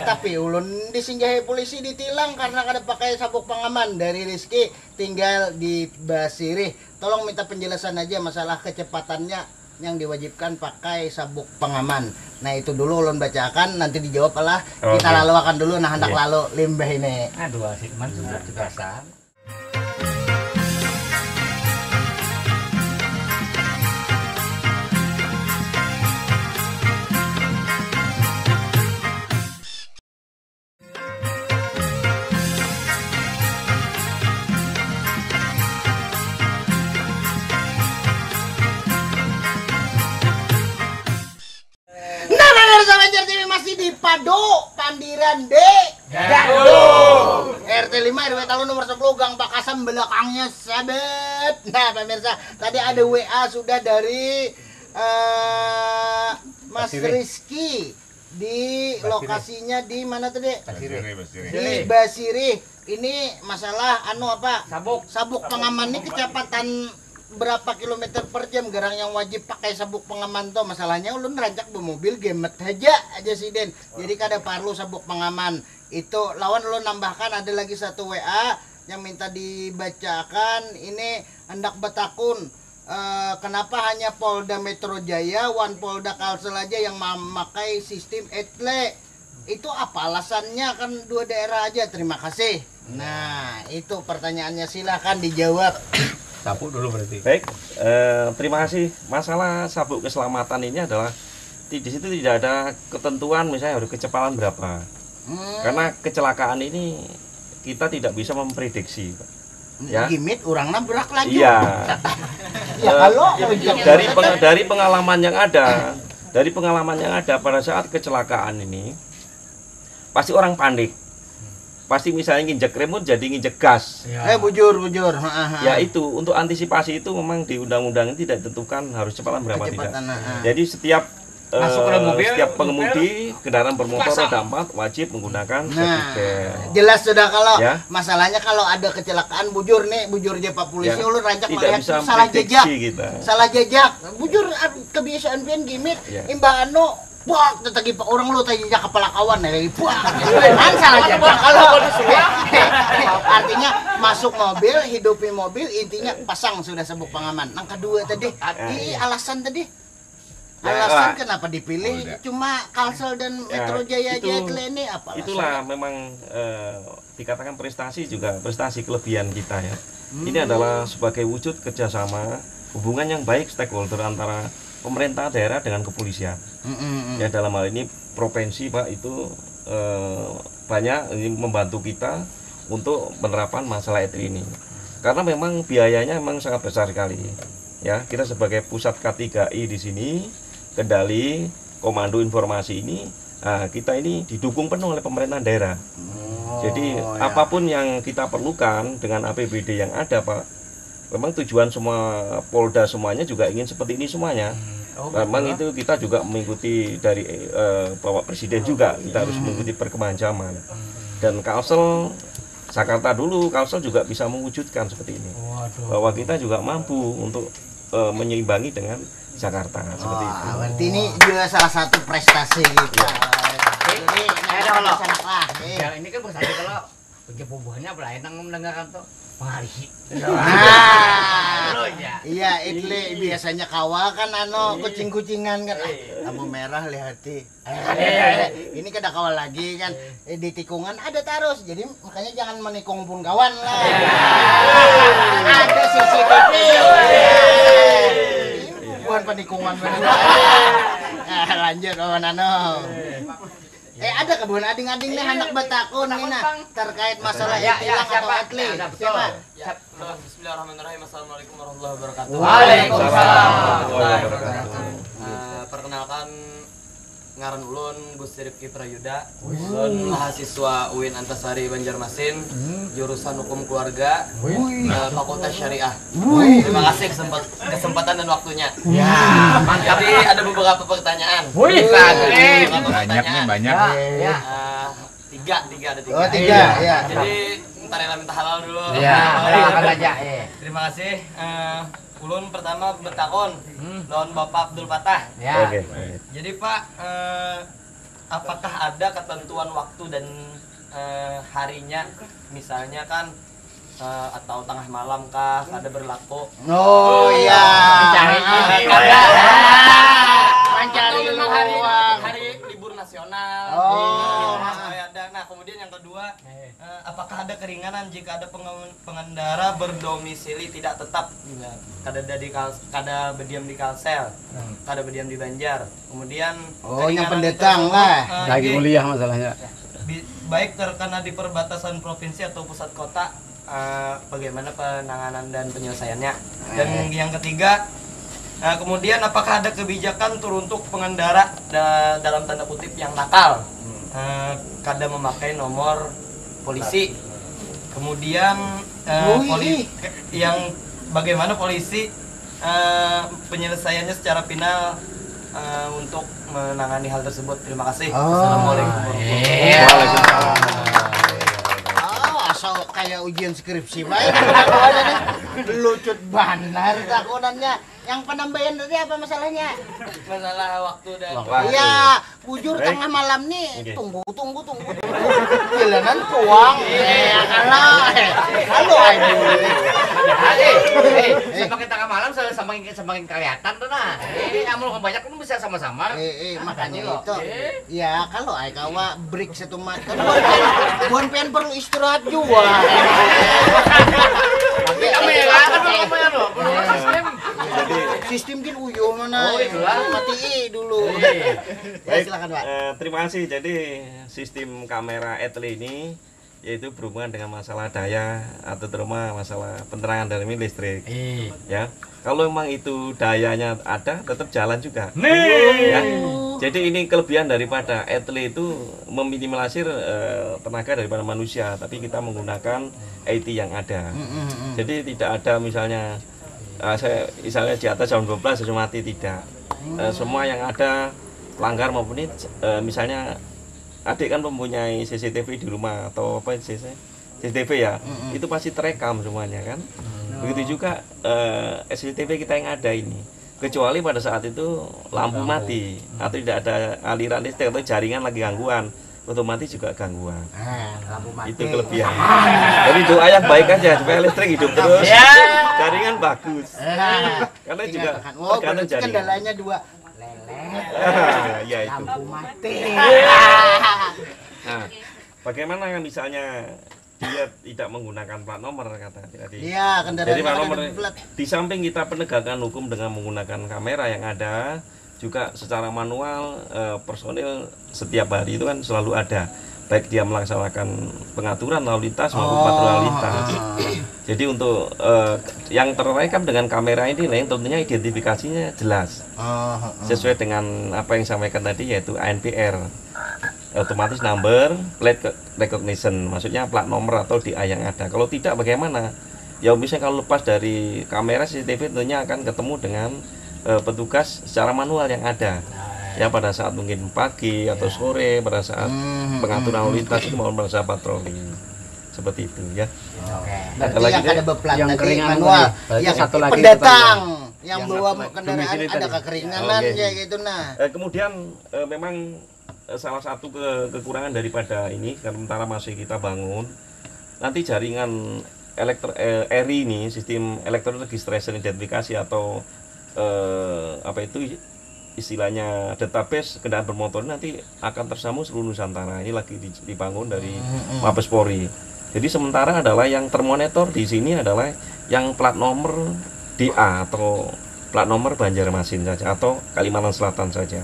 tapi ulun disinggahi polisi ditilang karena kada pakai sabuk pengaman. Dari Rizky tinggal di Basirih tolong minta penjelasan aja masalah kecepatannya yang diwajibkan pakai sabuk pengaman nah itu dulu ulun bacakan nanti dijawab lah kita Oke. lalu akan dulu nah hendak Iya. lalu limbah ini Aduh, asik man sudah. Masih di Pado, Pandiran D. RT 5 RW Talu nomor 10 Gang Pakasam belakangnya sabet. Nah, pemirsa, tadi ada WA sudah dari eh, Mas Rizky di lokasinya di mana tadi? Basiri, Basiri. Di Basiri. Ini masalah anu apa? Sabuk. sabuk pengaman ini kecepatan berapa kilometer per jam gerang yang wajib pakai sabuk pengaman tuh masalahnya ulun rancak bermobil gemet aja aja sih Den jadi kada perlu sabuk pengaman itu lawan ulun nambahkan ada lagi satu WA yang minta dibacakan ini hendak betakun Eh, kenapa hanya Polda Metro Jaya, One Polda Kalsel aja yang memakai sistem etle? Itu apa alasannya kan dua daerah aja. Terima kasih. Nah, itu pertanyaannya silakan dijawab. Sapu dulu berarti. baik eh, terima kasih masalah sabuk keselamatan ini adalah di, di situ tidak ada ketentuan misalnya harus kecepatan berapa Hmm, karena kecelakaan ini kita tidak bisa memprediksi Pak. ya. Gimit orang nabrak lagi. iya Ya halo. dari peng- dari pengalaman yang ada dari pengalaman yang ada pada saat kecelakaan ini pasti orang panik pasti misalnya nginjek remote jadi nginjek gas Eh bujur bujur. Ha, ha, ha. ya itu untuk antisipasi itu memang di undang-undang ini tidak ditentukan harus kecepatan berapa tidak Kecepatan. ha, ha. jadi setiap eh, Masuk ke dalam mobil, setiap pengemudi kendaraan bermotor Pasang. roda empat wajib menggunakan Nah, jelas sudah kalau Ya. masalahnya kalau ada kecelakaan bujur nih, bujur aja Pak Polisi, Ya, ulun rancak tidak melihat bisa salah jejak. kita Salah jejak. Bujur ah, kebiasaan pian gimit. Ya. Imba anu Wah, tetagi pak orang lu jejak kepala kawan ya lagi. Wah, kan salah jejak kalau artinya masuk mobil, hidupi mobil, intinya pasang sudah sabuk pengaman. Yang kedua tadi, ini alasan tadi. Ya, Alasan kenapa dipilih cuma Kalsel dan Ya, Metro Jaya aja ini apa itulah memang eh, dikatakan prestasi juga prestasi kelebihan kita ya. Hmm. ini adalah sebagai wujud kerjasama hubungan yang baik stakeholder antara pemerintah daerah dengan kepolisian Mm, mm, mm. ya dalam hal ini provinsi pak itu eh, banyak ini membantu kita untuk penerapan masalah etri ini karena memang biayanya memang sangat besar sekali ya kita sebagai pusat K3I di sini kendali komando informasi ini nah, kita ini didukung penuh oleh pemerintah daerah jadi Oh, ya. apa pun yang kita perlukan dengan APBD yang ada pak memang tujuan semua Polda semuanya juga ingin seperti ini semuanya. Oh, Memang itu kita juga mengikuti dari eh, Bapak Presiden juga. Kita harus mengikuti perkembangan zaman. Dan Kalsel Jakarta dulu Kalsel juga bisa mewujudkan seperti ini. Bahwa kita juga mampu untuk eh, menyeimbangi dengan Jakarta seperti itu. berarti ini juga salah satu prestasi kita. Jadi, ada kalau- sana lah. eh. Ya ini kan bersatu kalau penyembuhannya pelayanan mendengarkan tuh Loh ya. iya itle biasanya kawa kan ano kucing-kucingan kan. Ah, lampu merah lihati. Eh, ini kada kawal lagi kan di tikungan ada terus. Jadi makanya jangan menikung pun kawan lah. ada CCTV. Ini bukan penikungan. Nah, lanjut kawan ano. Eh ada kebun ading-ading nih anak batakun nih nah terkait masalah Ya, ya, atau siapa? atlet. Ya, betul. Siapa? Ya, Bismillahirrahmanirrahim. Assalamualaikum warahmatullahi wabarakatuh. Waalaikumsalam. Warahmatullahi wabarakatuh. Eh, perkenalkan ngaran ulun Gus Rifki Prayuda. Ulun mahasiswa UIN Antasari Banjarmasin, jurusan Hukum Keluarga, eh, Fakultas Syariah. Terima kasih kesempat, kesempatan dan waktunya. Ya, mantap. Jadi ada beberapa pertanyaan. Wih. Beberapa Banyak nih, banyak. Ya. Eh, tiga, tiga ada tiga. Oh tiga ya. Jadi ntar ya minta halal dulu. Ya, silakan aja. eh. Terima kasih. Eh, ulun pertama bertakon lawan Bapak Abdul Fatah. Ya. Baik. Jadi Pak, eh, apakah ada ketentuan waktu dan eh, harinya? Misalnya kan eh, atau tengah malam kah ada berlaku? Oh iya. Ah, kagak. Mencari Mencari memang hari uang. hari libur nasional. Oh. Iya, supaya ada. Nah, kemudian yang kedua, eh, apakah ada keringanan jika ada pengen- pengendara berdomisili tidak tetap? Ya, kada ada di kal, kada berdiam di Kalsel, kada berdiam di Banjar. Kemudian Oh, yang pendetang lah. eh, Lagi di- kuliah masalahnya. baik terkena di perbatasan provinsi atau pusat kota eh, bagaimana penanganan dan penyelesaiannya. Dan yang ketiga eh, kemudian apakah ada kebijakan teruntuk pengendara da- dalam tanda kutip yang nakal? Eh, kada memakai nomor polisi kemudian Wih. poli- yang bagaimana polisi eh, penyelesaiannya secara final eh, untuk menangani hal tersebut terima kasih Oh. assalamualaikum warahmatullahi Iya. Oh, asal kayak ujian skripsi baik. Nih. Lucut banar takunannya. Yang penambahan tadi apa masalahnya? masalah waktu dan. Iya, bujur tengah malam nih. Tunggu, tunggu, tunggu. Jalanan tuang. Eh, kalau eh, halo ayo. Eh, eh, semakin tengah malam se- semakin semakin kelihatan tuh nah. Eh, amul banyak kan bisa sama-sama. Eh, eh, makanya itu. Eh. Ya, kalau ay kawa break satu mat. Kan buan pen, buan pen perlu istirahat juga. Tapi kamera kan belum kamera loh. Jadi Sistem kan uyuh mana? Oh, itulah. Mati dulu. Iya. Ya, Baik, silakan, Pak. eh, terima kasih. Jadi sistem kamera etle ini yaitu berhubungan dengan masalah daya atau terutama masalah penerangan dalam listrik. Eh. Ya, kalau memang itu dayanya ada, tetap jalan juga. Nih. Ya. Jadi ini kelebihan daripada etle itu meminimalisir eh, tenaga daripada manusia, tapi kita menggunakan IT yang ada. Jadi tidak ada misalnya eh, saya misalnya di atas jam 12 saya mati tidak. Eh, semua yang ada pelanggar maupun ini eh, misalnya adik kan mempunyai CCTV di rumah atau apa CC CCTV ya? Itu pasti terekam semuanya kan? Begitu juga eh, CCTV kita yang ada ini. Kecuali pada saat itu lampu mati. Atau tidak ada aliran listrik atau jaringan lagi gangguan otomatis juga gangguan. Nah, lampu mati. itu kelebihan. Jadi doa yang baik aja supaya listrik hidup terus. Jaringan bagus. Nah, karena juga. Oh, berarti jaringan. kendalanya dua. Ya itu lampu mati. Nah, bagaimana kan misalnya dia tidak menggunakan plat nomor kata tadi. Iya, kendaraannya Jadi plat nomor di samping kita penegakan hukum dengan menggunakan kamera yang ada, juga secara manual eh, personil setiap hari itu kan selalu ada baik dia melaksanakan pengaturan lalu lintas maupun patroli lalu lintas. Jadi untuk eh, yang terekam dengan kamera ini yang tentunya identifikasinya jelas. Oh, sesuai dengan apa yang disampaikan tadi yaitu ANPR otomatis number plate recognition maksudnya plat nomor atau DA yang ada. Kalau tidak bagaimana? Ya misalnya kalau lepas dari kamera CCTV tentunya akan ketemu dengan eh, petugas secara manual yang ada ya pada saat mungkin pagi atau sore pada saat pengaturan lalu lintas itu maupun pada saat patroli seperti itu ya. Oke. Berarti Ada lagi yang ada berplat Yang keringan manual, tadi. Berarti yang satu lagi pendatang, yang Yang bawa kendaraan ada tadi. kekeringanan Oke. ya gitu nah. Eh, kemudian eh, memang eh, salah satu ke- kekurangan daripada ini sementara masih kita bangun nanti jaringan elektro eh, ERI ini sistem electronic registration identifikasi atau eh, apa itu istilahnya database kendaraan bermotor nanti akan tersambung seluruh Nusantara ini lagi di- dibangun dari Mabes Polri jadi sementara adalah yang termonitor di sini adalah yang plat nomor DA atau plat nomor Banjarmasin saja atau Kalimantan Selatan saja.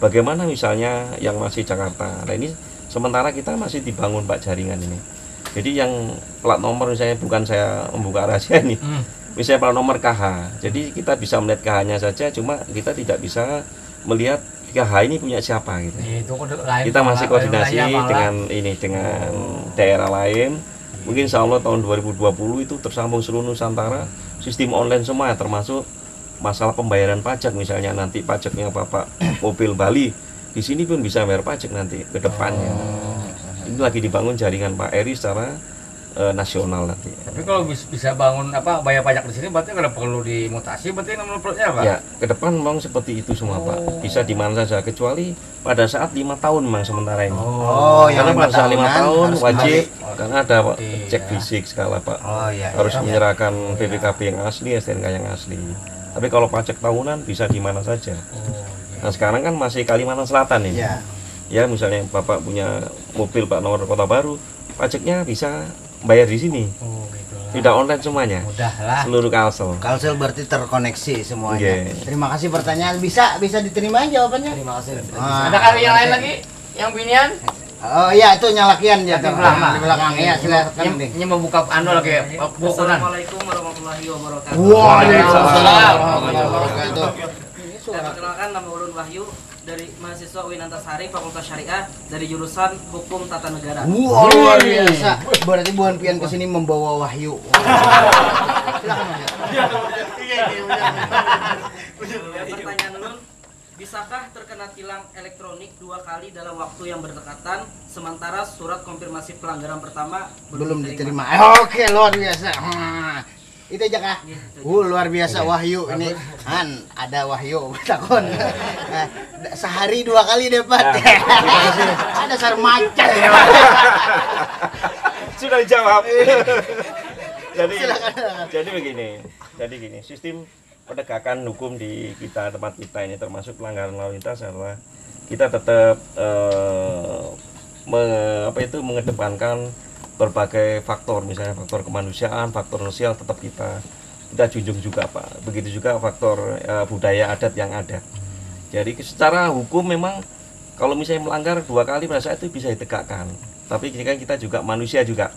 Bagaimana misalnya yang masih Jakarta? Nah ini sementara kita masih dibangun Pak jaringan ini. Jadi yang plat nomor misalnya bukan saya membuka rahasia ini, misalnya plat nomor KH. Jadi kita bisa melihat KH-nya saja, cuma kita tidak bisa melihat KH ini punya siapa gitu Itu kode lain. kita masih koordinasi malah. dengan ini dengan daerah lain mungkin insya Allah tahun 2020 itu tersambung seluruh Nusantara sistem online semua termasuk masalah pembayaran pajak misalnya nanti pajaknya bapak mobil Bali di sini pun bisa bayar pajak nanti ke depannya ini lagi dibangun jaringan Pak Eri secara eh, nasional nanti Tapi kalau bis- bisa bangun apa bayar pajak di sini berarti nggak perlu dimutasi berarti nomor platnya apa? ya ke depan memang seperti itu semua Pak bisa di mana saja kecuali pada saat lima tahun memang sementara ini Oh, karena lima pada saat lima tahun harus wajib kembali. karena ada Pak, Iya. cek fisik skala pak Oh iya. harus iya. menyerahkan BPKB yang asli STNK yang asli tapi kalau pajak tahunan bisa di mana saja nah sekarang kan masih Kalimantan Selatan ini Iya. ya misalnya bapak punya mobil pak nomor kota baru pajaknya bisa bayar di sini Oh gitu tidak online semuanya Mudah lah. seluruh kalsel Kalsel berarti terkoneksi semuanya. Iya. Terima kasih pertanyaan. Bisa bisa diterima jawabannya? Terima kasih. Ah, Ada kali yang lain lagi? Yang binian? Oh iya itu nyalakian ya Di belakang. di belakang ya silakan ding. yang membuka anu lagi bukunan. Assalamualaikum warahmatullahi wabarakatuh. Waalaikumsalam warahmatullahi wabarakatuh. Saya perkenalkan nama Ulun Wahyu dari mahasiswa UIN Antasari Fakultas Syariah dari jurusan Hukum Tata Negara. Wow, luar biasa. Berarti Buan Pian ke sini membawa wahyu. Silakan Mas. Ya, pertanyaan Ulun, bisakah terkena tilang elektronik dua kali dalam waktu yang berdekatan sementara surat konfirmasi pelanggaran pertama Belum diterima. Eh, Oke, luar biasa. Hmm. Itu aja kah? Uh, luar biasa Wahyu ini. Han, ada Wahyu takon. Eh, sehari dua kali dapat. ada sar macan ya. sudah dijawab jadi Silakan. jadi begini jadi gini sistem penegakan hukum di kita tempat kita ini termasuk pelanggaran lalu lintas adalah kita tetap eh, me- apa itu mengedepankan berbagai faktor misalnya faktor kemanusiaan faktor sosial tetap kita kita junjung juga pak. Begitu juga faktor eh, budaya adat yang ada. Jadi secara hukum memang kalau misalnya melanggar dua kali pada saat itu bisa ditegakkan. Tapi kan kita juga manusia juga.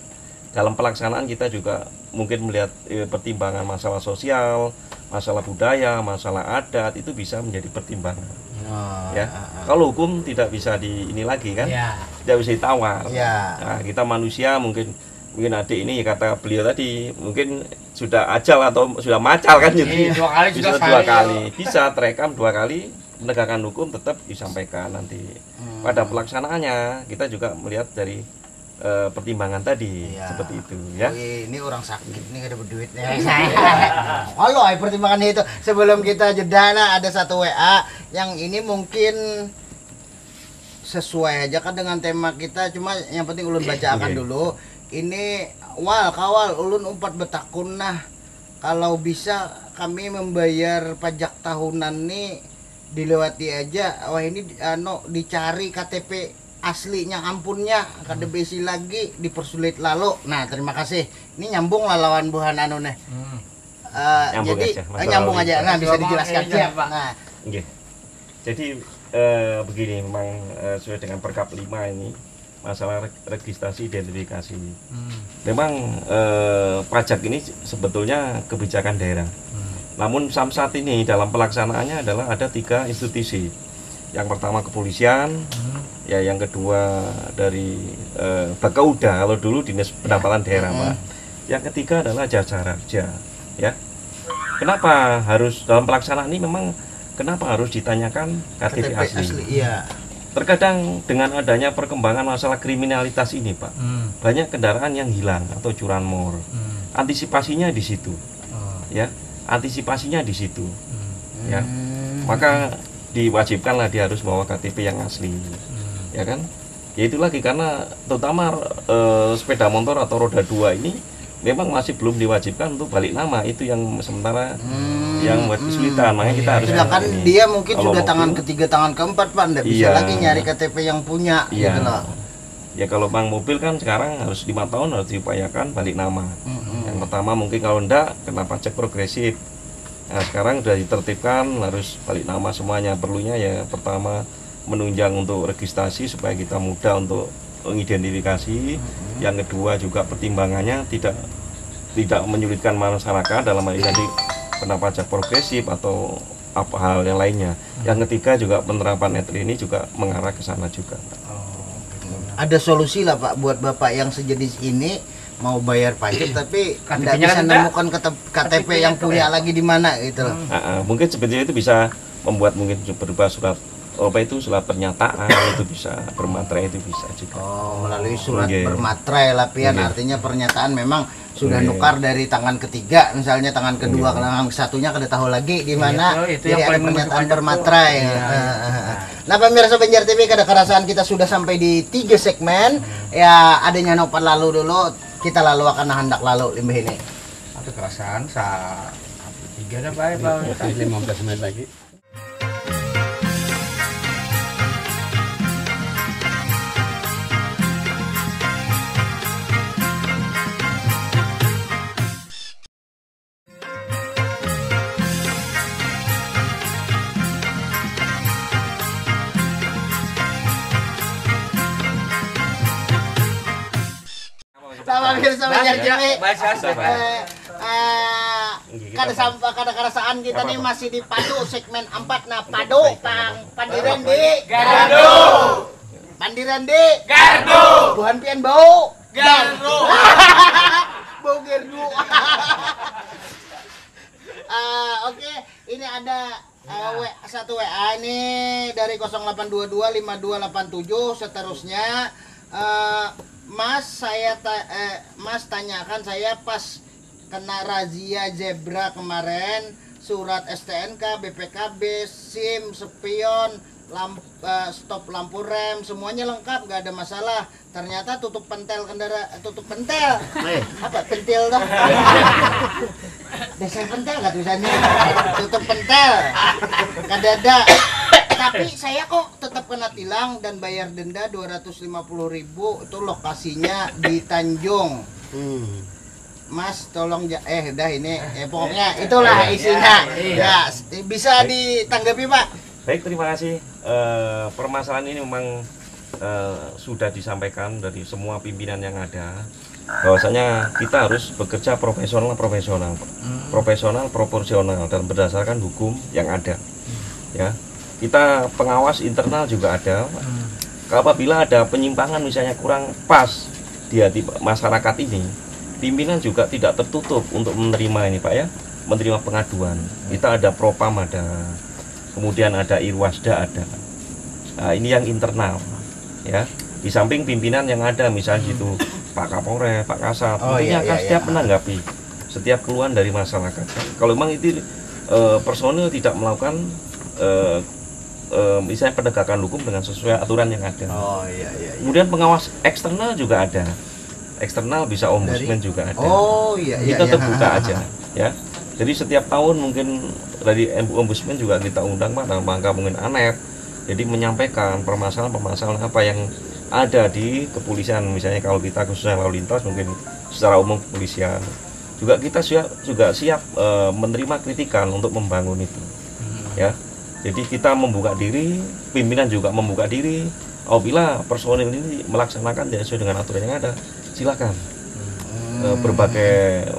Dalam pelaksanaan kita juga mungkin melihat eh, pertimbangan masalah sosial masalah budaya masalah adat itu bisa menjadi pertimbangan. Oh, ya. Kalau hukum tidak bisa di ini lagi kan? Ya. Tidak bisa ditawar. Ya. Nah, kita manusia mungkin mungkin adik ini kata beliau tadi mungkin sudah ajal atau sudah macal kan jadi Iya, dua kali bisa dua kali. bisa terekam dua kali penegakan hukum tetap disampaikan nanti. Hmm. pada pelaksanaannya kita juga melihat dari eh, pertimbangan tadi Iya. seperti itu ya. Oh, ini orang sakit nih. Ada berduit Halo, ay, pertimbangan itu sebelum kita jedana ada satu WA yang ini mungkin sesuai aja kan dengan tema kita cuma yang penting ulun bacakan Oke. dulu. Ini wal kawal ulun umpat betakun nah kalau bisa kami membayar pajak tahunan nih dilewati aja. Wah ini ano dicari KTP aslinya ampunnya. Kada besi lagi dipersulit lalu. Nah terima kasih. Ini nyambung lah lawan buhan anu nih. Hmm. Nyambung jadi aja, eh, masalah nyambung aja. Nah bisa dijelaskan. siap Pak. nah. Oke. Jadi eh, begini memang eh, sesuai dengan Perkap 5 ini masalah reg- registrasi identifikasi. Hmm. Memang eh, pajak ini sebetulnya kebijakan daerah. Namun sam saat ini dalam pelaksanaannya adalah ada tiga institusi. Yang pertama kepolisian, ya yang kedua dari eh, Bakauda kalau dulu dinas pendapatan daerah pak. Yang ketiga adalah jasa raja, ya. Kenapa harus dalam pelaksanaan ini memang kenapa harus ditanyakan KTP, KTP asli? asli iya terkadang dengan adanya perkembangan masalah kriminalitas ini pak Hmm. banyak kendaraan yang hilang atau curanmor Hmm. antisipasinya di situ Oh. ya antisipasinya di situ Hmm. ya maka diwajibkanlah dia harus bawa KTP yang asli Hmm. ya kan ya itu lagi karena terutama eh, sepeda motor atau roda dua ini memang masih belum diwajibkan untuk balik nama itu yang sementara yang buat kesulitan makanya kita harus Sedangkan ini. dia mungkin Kalau sudah mobil- tangan ketiga, tangan keempat, Pak. Nggak bisa Iya. lagi nyari KTP yang punya, Iya. gitu loh. Ya kalau bang mobil kan sekarang harus lima tahun harus diupayakan balik nama. Yang pertama mungkin kalau enggak kena pajak progresif. Nah sekarang sudah ditertibkan harus balik nama semuanya. Perlunya ya pertama menunjang untuk registrasi supaya kita mudah untuk mengidentifikasi. Yang kedua juga pertimbangannya tidak tidak menyulitkan masyarakat dalam hal ini nanti kena pajak progresif atau apa hal yang lainnya. Yang ketiga juga penerapan etri ini juga mengarah ke sana juga. Ada solusi lah, Pak, buat Bapak yang sejenis ini mau bayar pajak tapi nggak KTP-nya bisa kan nemukan KTP, KTP yang punya lagi di mana gitu loh. Ah, ah, mungkin sebetulnya itu bisa membuat mungkin berupa surat apa itu surat pernyataan itu bisa bermaterai itu bisa juga. Oh, melalui surat Oke. bermaterai lah Pian. Oke. Artinya pernyataan memang sudah Oke. nukar dari tangan ketiga, misalnya tangan kedua ke tangan satunya kada tahu lagi di mana. Itu- itu Jadi yang ada paling pernyataan. Iya, iya. ah, ah. Nah, pemirsa Banjar TV kada kerasaan kita sudah sampai di tiga segmen. Ya, adanya nopat lalu dulu. Kita lalu akan hendak lalu limbah ini. Ada kerasaan sa tiga dah baik Pak. Masih 15 menit lagi. Sama. Bahasa Sabar. Eh, eh, kada Apa? sampai kada kerasaan kita nih masih di Padu segmen 4 nah Padu pang pandiran di Gardo. pandiran di Gardo. Buhan pian bau Gardo. bau gerdu Ah, oke ini ada eh, W, satu WA ini dari 0822 5287 seterusnya Eh, Mas saya ta- eh, Mas tanyakan saya pas kena razia zebra kemarin surat STNK, BPKB, SIM, spion, lamp, eh, stop lampu rem semuanya lengkap nggak ada masalah. Ternyata tutup pentel kendara tutup pentel. Apa pentil dah desa pentel nggak tulisannya? Tutup pentel. Kadada tapi saya kok tetap kena tilang dan bayar denda 250.000 itu lokasinya di Tanjung. Mas tolong ja- eh udah ini eh pokoknya itulah isinya. ya bisa ditanggapi Pak Baik, terima kasih. Eh, permasalahan ini memang eh, sudah disampaikan dari semua pimpinan yang ada. Bahwasanya kita harus bekerja profesional profesional, profesional proporsional dan berdasarkan hukum yang ada. Ya, kita pengawas internal juga ada. Apabila ada penyimpangan misalnya kurang pas di hati masyarakat ini, pimpinan juga tidak tertutup untuk menerima ini Pak ya, menerima pengaduan. Kita ada propam ada, kemudian ada irwasda ada. Nah, ini yang internal ya. Di samping pimpinan yang ada misalnya gitu Pak Kapolres, Pak Kasat, Oh, tentunya iya, akan iya, setiap iya. menanggapi setiap keluhan dari masyarakat. Kalau memang itu eh, personil tidak melakukan eh, eh, misalnya penegakan hukum dengan sesuai aturan yang ada. oh iya iya Kemudian pengawas eksternal juga ada. Eksternal bisa ombudsman juga ada. oh iya iya kita iya. terbuka aja, ya. Jadi setiap tahun mungkin dari ombudsman juga kita undang Pak dalam rangka mungkin anet. Jadi menyampaikan permasalahan-permasalahan apa yang ada di kepolisian. Misalnya kalau kita khususnya lalu lintas mungkin secara umum kepolisian. Juga kita siap juga siap eh, menerima kritikan untuk membangun itu. Ya. Jadi kita membuka diri pimpinan juga membuka diri. Apabila personil ini melaksanakan tidak sesuai dengan aturan yang ada silakan. Eh, berbagai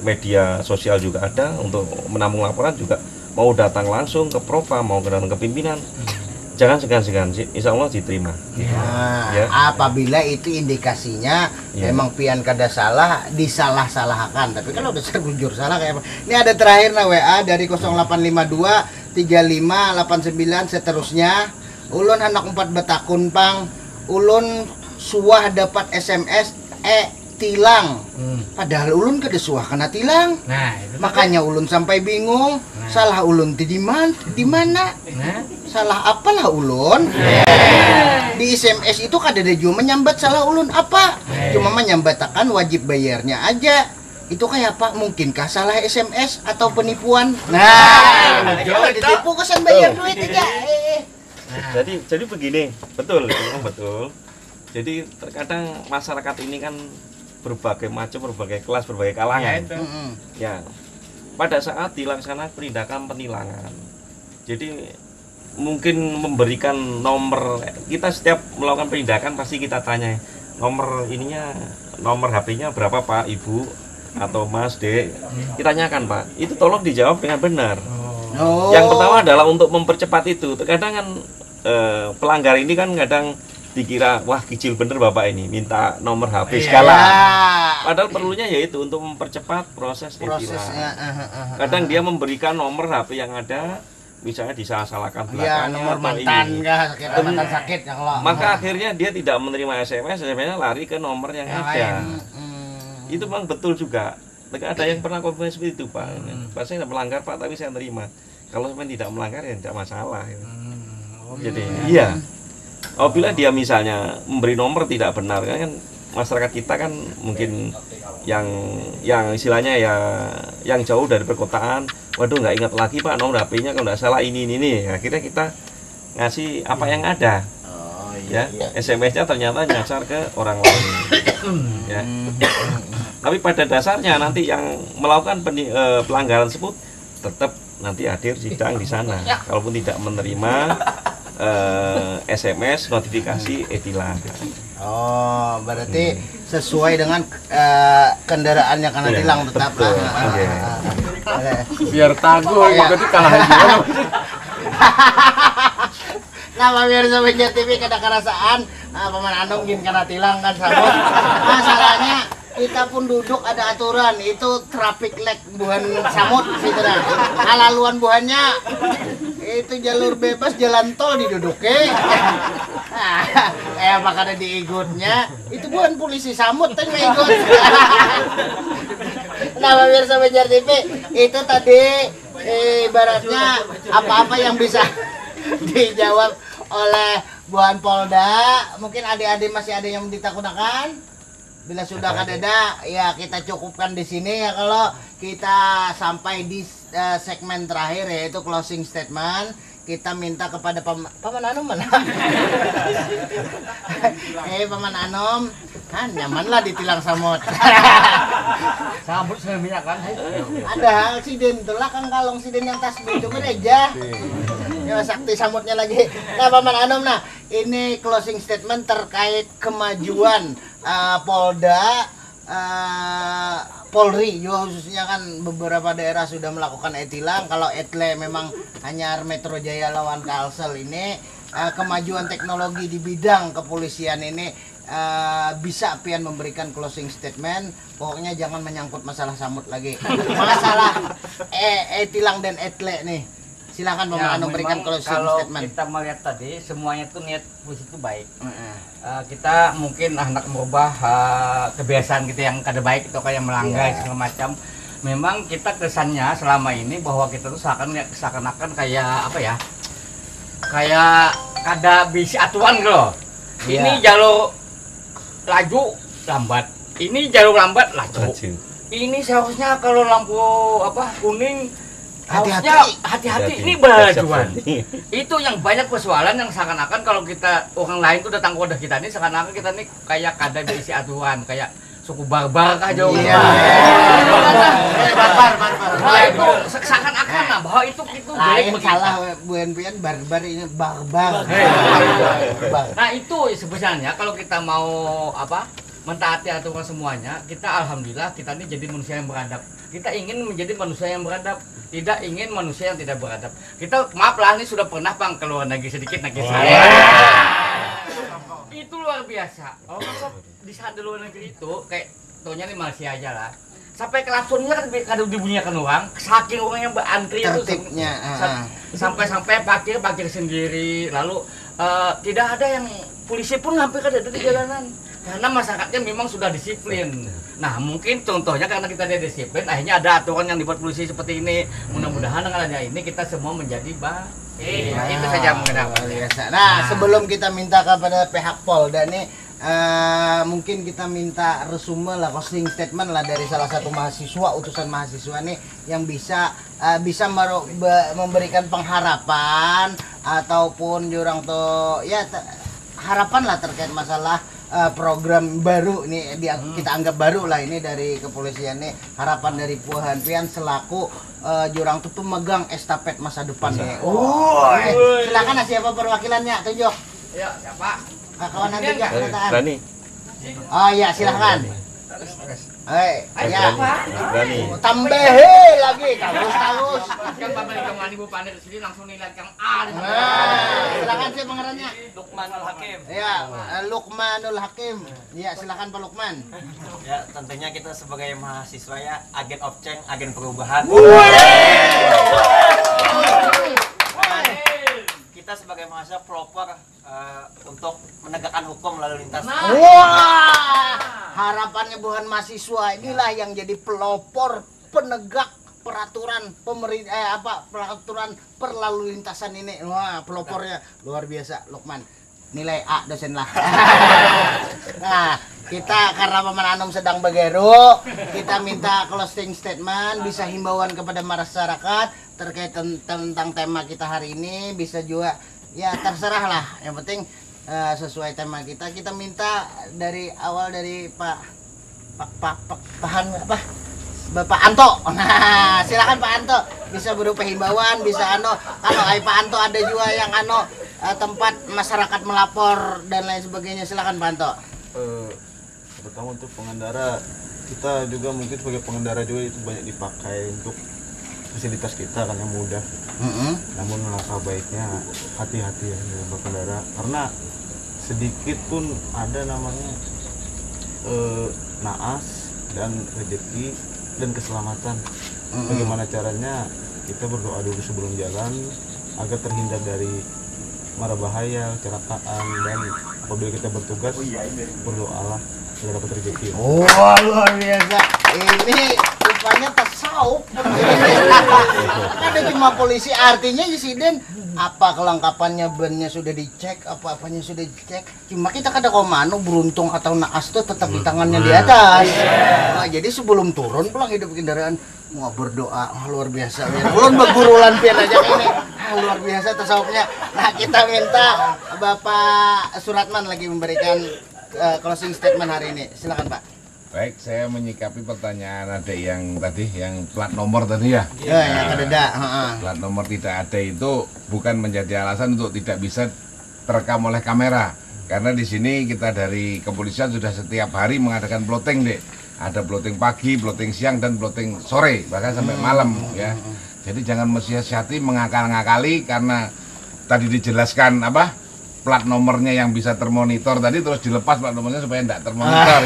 media sosial juga ada untuk menampung laporan juga mau datang langsung ke Propa mau datang ke pimpinan. Jangan segan-segan insya Allah diterima. Nah, Ya. apabila itu indikasinya Ya. memang pian kada salah disalah-salahkan. Tapi kalau udah terbujur salah kayak apa. Ini ada terakhir nah WA dari 0852 3589 seterusnya. Ulun anak empat batakun pang. Ulun suah dapat SMS eh tilang. Hmm. padahal ulun kada suah kena tilang. Nah, itu makanya ulun sampai bingung salah ulun di mana di mana? Nah, salah apalah ulun? Di SMS itu kada ada juga menyambat salah ulun apa? Cuma menyambatakan wajib bayarnya aja. Itu kayak apa? Mungkinkah salah SMS atau penipuan? Nah jangan ditipu kesan bayar duit aja. Eh, eh. Jadi jadi begini, betul, betul. Jadi terkadang masyarakat ini kan berbagai macam, berbagai kelas, berbagai ya kalangan. itu. Mm-mm. Ya, pada saat dilaksanakan penindakan penilangan, jadi mungkin memberikan nomor kita setiap melakukan penindakan pasti kita tanya nomor ininya nomor HP-nya berapa Pak? Ibu atau Mas Dek? Kita tanyakan Pak. Itu tolong dijawab dengan benar. Oh. Yang pertama adalah untuk mempercepat itu. Terkadang kan eh, pelanggar ini kan kadang dikira wah kicil bener bapak ini minta nomor HP Ya, segala. Padahal perlunya yaitu untuk mempercepat proses prosesnya eh, eh, eh. kadang dia memberikan nomor HP yang ada misalnya disalah-salahkan Iya, belakangnya nomor mantan ini. enggak sakit mantan sakit ya kalau maka akhirnya dia tidak menerima SMS SMS-nya lari ke nomor yang Yang ada. Mm. itu memang betul juga. Maka ada yang pernah konfirmasi seperti itu pak. Pak saya tidak melanggar pak tapi saya terima. Kalau memang tidak melanggar ya tidak masalah Hmm. jadi iya apabila dia misalnya memberi nomor tidak benar kan masyarakat kita kan mungkin yang yang istilahnya ya yang jauh dari perkotaan. Waduh nggak ingat lagi pak nomor HP-nya kalau nggak salah ini ini ini. Akhirnya kita ngasih apa yang ada. Ya SMS-nya ternyata nyasar ke orang lain. Ya. Tapi pada dasarnya nanti yang melakukan peni- eh, pelanggaran tersebut tetap nanti hadir sidang di sana. Kalaupun tidak menerima eh, SMS notifikasi e-tilang Oh, berarti sesuai dengan eh, kendaraan yang kena Iya, tilang tetap. betul. Ah, ah, ah, ah. Oke. biar tangguh Iya. berarti kalah juga Nah, pemirsa Benjar TV kada kerasaan nah, paman Anom gin kena tilang kan sabut. Masalahnya kita pun duduk ada aturan itu traffic light buhan samut situ dah. Halaluan buhannya itu jalur bebas jalan tol diduduke. eh apa kada diikutnya itu bukan polisi samut kan ikut. nah pemirsa Benjar TV itu tadi eh, ibaratnya apa-apa yang bisa dijawab oleh Buan Polda. Mungkin adik-adik masih ada yang ditakunakan. Bila sudah kadada, ya kita cukupkan di sini ya kalau kita sampai di eh, segmen terakhir yaitu closing statement. Kita minta kepada Pam Paman Anom mana? eh Paman Anom, kan nyaman lah ditilang samot. Sambut saya minyak kan. Ada siden itulah kan kalong siden yang tasbih itu gereja. Ya sakti samutnya lagi. Nah Paman Anom nah ini closing statement terkait kemajuan eh, Polda eh, Polri juga khususnya kan beberapa daerah sudah melakukan etilang. Kalau etle memang hanya Metro Jaya lawan Kalsel ini eh, kemajuan teknologi di bidang kepolisian ini eh, bisa pian memberikan closing statement. Pokoknya jangan menyangkut masalah samut lagi. Masalah eh, etilang dan etle nih silakan berikan memang closing kalau statement kita melihat tadi semuanya tuh niat polisi itu baik. Heeh. Eh, kita mungkin hendak merubah eh, kebiasaan kita yang kada baik atau kayak melanggar Iya. segala macam. Memang kita kesannya selama ini bahwa kita tuh seakan seakan-akan kayak apa ya? Kayak kada bisa aturan gitu loh. Ini Iya. jalur laju lambat. Ini jalur lambat laju. Rajin. Ini seharusnya kalau lampu apa kuning Hati-hati. hati-hati ini belajuan itu yang banyak persoalan yang seakan-akan kalau kita orang lain tuh datang ke wadah kita ini seakan-akan kita nih kayak kada berisi aturan kayak suku barbar kah jauh Iya. Eh, barbar, barbar. Nah, itu se- seakan-akan nah bahwa itu itu baik begitu. salah buen pian barbar ini. Barbar. Nah itu sebenarnya kalau kita mau apa mentaati aturan semuanya, kita alhamdulillah kita ini jadi manusia yang beradab. Kita ingin menjadi manusia yang beradab, tidak ingin manusia yang tidak beradab. Kita maaf lah ini sudah pernah bang keluar negeri sedikit negeri saya. Itu luar biasa. Orang kok di sana di luar negeri itu kayak tonya di Malaysia aja lah. Sampai klaksonnya kan kada dibunyikan orang, saking orang yang berantri itu Tertibnya, Sa- ah. sampai-sampai parkir parkir sendiri lalu eh, tidak ada yang polisi pun hampir ada di jalanan karena masyarakatnya memang sudah disiplin. Nah mungkin contohnya karena kita tidak disiplin, akhirnya ada aturan yang dibuat polisi seperti ini. Mudah-mudahan dengan adanya ini kita semua menjadi baik. Nah, itu saja mungkin apa. Luar biasa. Nah, sebelum kita minta kepada pihak Polda nih eh, mungkin kita minta resume lah closing statement lah dari salah satu mahasiswa utusan mahasiswa nih yang bisa eh, bisa memberikan pengharapan ataupun jurang tuh ya harapan lah terkait masalah eh, program baru nih dia kita anggap baru lah ini dari kepolisian nih. Harapan dari Puhan Pian selaku eh, jurang tuh pemegang estafet masa depan nih. Wah, eh, silakan siapa perwakilannya tunjuk. Ya, siapa? Kawan nanti ya, berani Oh iya silahkan. Hei, Eh, ya. berani Tambah lagi terus terus. Kan Bapak Ibu Ibu Pandai di sini langsung nilai yang A. Nah, silakan sih pengerannya. Lukmanul Hakim. Ya, Lukmanul Hakim. Ya, silakan Pak Lukman. Ya, tentunya kita sebagai mahasiswa ya, agen of change, agen perubahan. Kita sebagai mahasiswa proper eh, untuk menegakkan hukum lalu lintas. Wah, harapannya bukan mahasiswa inilah yang jadi pelopor penegak peraturan pemerintah eh, apa peraturan perlalu lintasan ini. Wah, pelopornya luar biasa Lukman. Nilai A dosen lah. nah, kita karena Paman Anum sedang begeru, kita minta closing statement, bisa himbauan kepada masyarakat terkait ten- tentang tema kita hari ini, bisa juga ya terserah lah. Yang penting eh, sesuai tema kita, kita minta dari awal dari Pak Pak Pak Pak Pahan apa? Bapak Anto. Nah, silakan Pak Anto. Bisa berupa himbauan, bisa ano. Kalau ai Pak Anto ada juga yang ano eh, tempat masyarakat melapor dan lain sebagainya. Silakan Pak Anto. Eh, pertama untuk pengendara kita juga mungkin sebagai pengendara juga itu banyak dipakai untuk fasilitas kita kan yang mudah Mm-mm. namun langkah baiknya hati-hati ya dalam berkendara karena sedikit pun ada namanya eh, naas dan rezeki dan keselamatan bagaimana caranya kita berdoa dulu sebelum jalan agar terhindar dari mara bahaya kecelakaan dan apabila kita bertugas berdoalah agar dapat rezeki Wah luar biasa. Ini rupanya tasawuf. Ada cuma polisi artinya Yusiden apa kelengkapannya bannya sudah dicek, apa apanya sudah dicek. Cuma kita kada komano beruntung atau naas tuh tetap di tangannya di atas. Nah, jadi sebelum turun pulang hidup kendaraan mau berdoa Wah, luar biasa. Belum bergurulan pian aja ini. Ah, luar biasa tasawufnya. Nah, kita minta Bapak Suratman lagi memberikan eh, closing statement hari ini. Silakan, Pak. Baik, saya menyikapi pertanyaan ada yang tadi yang plat nomor tadi ya. Ya, yang ada. Plat nomor tidak ada itu bukan menjadi alasan untuk tidak bisa terekam oleh kamera. Karena di sini kita dari kepolisian sudah setiap hari mengadakan plotting, Dek. Ada plotting pagi, plotting siang dan plotting sore, bahkan sampai malam ya. Jadi jangan mensiasati mengakal-ngakali karena tadi dijelaskan apa? plat nomornya yang bisa termonitor tadi terus dilepas plat nomornya supaya tidak termonitor.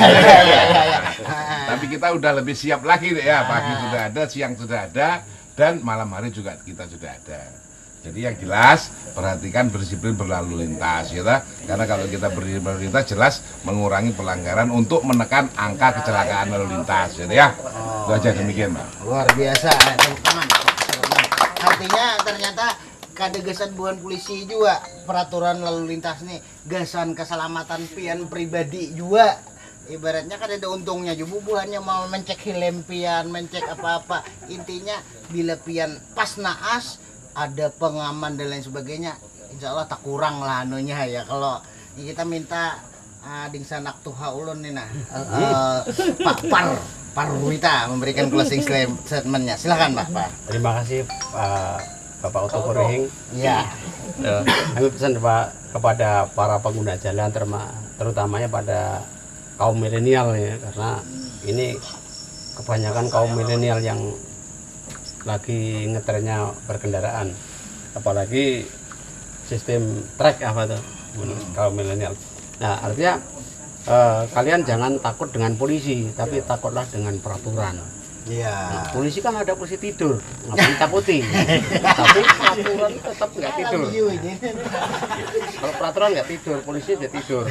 Tapi kita udah lebih siap lagi ya. Pagi sudah ada, siang sudah ada, dan malam hari juga kita sudah ada. Jadi yang jelas perhatikan berdisiplin berlalu lintas ya ta? Karena kalau kita berdisiplin berlalu lintas jelas mengurangi pelanggaran untuk menekan angka kecelakaan lalu lintas ya. ya. Itu aja demikian, Pak. Luar biasa, tangan. Artinya ternyata kadegasan bukan polisi juga peraturan lalu lintas nih gasan keselamatan pian pribadi juga ibaratnya kan ada untungnya juga bukannya mau mencek helm pian mencek apa-apa intinya bila pian pas naas ada pengaman dan lain sebagainya insya Allah tak kurang lah anunya ya. Kalau ini kita minta uh, dingsanak tuha ulun nih nah. Eh, eh, Pak Par Parwita memberikan closing statementnya. Silakan Pak Par. Terima kasih Pak Bapak Oto Korehing. ya Eh, kami pesan Pak kepada para pengguna jalan terma, terutamanya pada kaum milenial ya karena ini kebanyakan kaum milenial yang lagi ngetrennya berkendaraan. Apalagi sistem trek apa tuh kaum milenial. Nah artinya eh, kalian jangan takut dengan polisi tapi takutlah dengan peraturan Iya. Nah, polisi kan ada polisi tidur, ngapain takuti. Tapi aturan tetap nggak tidur. Kalau peraturan nggak tidur, polisi dia tidur.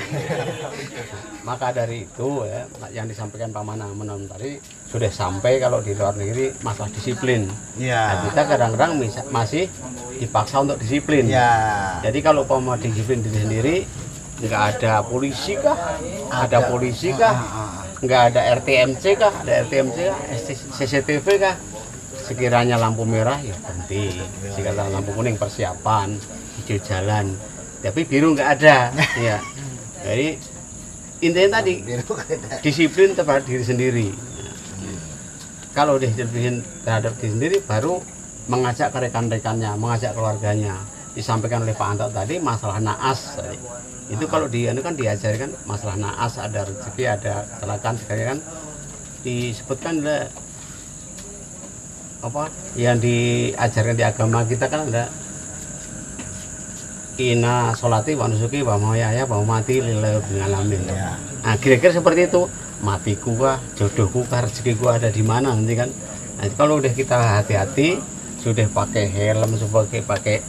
Maka dari itu ya, yang disampaikan Pak Manamen tadi sudah sampai kalau di luar negeri masalah disiplin. Nah, Iya. kita kadang-kadang masih dipaksa untuk disiplin. Iya. Jadi kalau mau disiplin diri sendiri, nggak ada polisi kah? Ada, Ada. polisi kah? Nggak ada RTMC kah? Ada RTMC kah? CCTV kah? Sekiranya lampu merah ya berhenti. Sekiranya lampu kuning persiapan, hijau jalan. Tapi biru nggak ada. ya. Jadi intinya tadi disiplin terhadap diri sendiri. Kalau disiplin terhadap diri sendiri baru mengajak ke rekan-rekannya, mengajak keluarganya. Disampaikan oleh Pak Anto tadi masalah naas. tadi. Itu kalau di itu kan diajarkan masalah naas, ada rezeki, ada kecelakaan, sekali kan disebutkan oleh apa yang diajarkan di agama kita kan ada ina solati wa nusuki wa mahayaya wa mati lillahi rabbil alamin. Nah, kira-kira seperti itu. Matiku kah, jodohku kah, rezekiku ada di mana nanti kan. Nah, kalau udah kita hati-hati, sudah pakai helm, sebagai pakai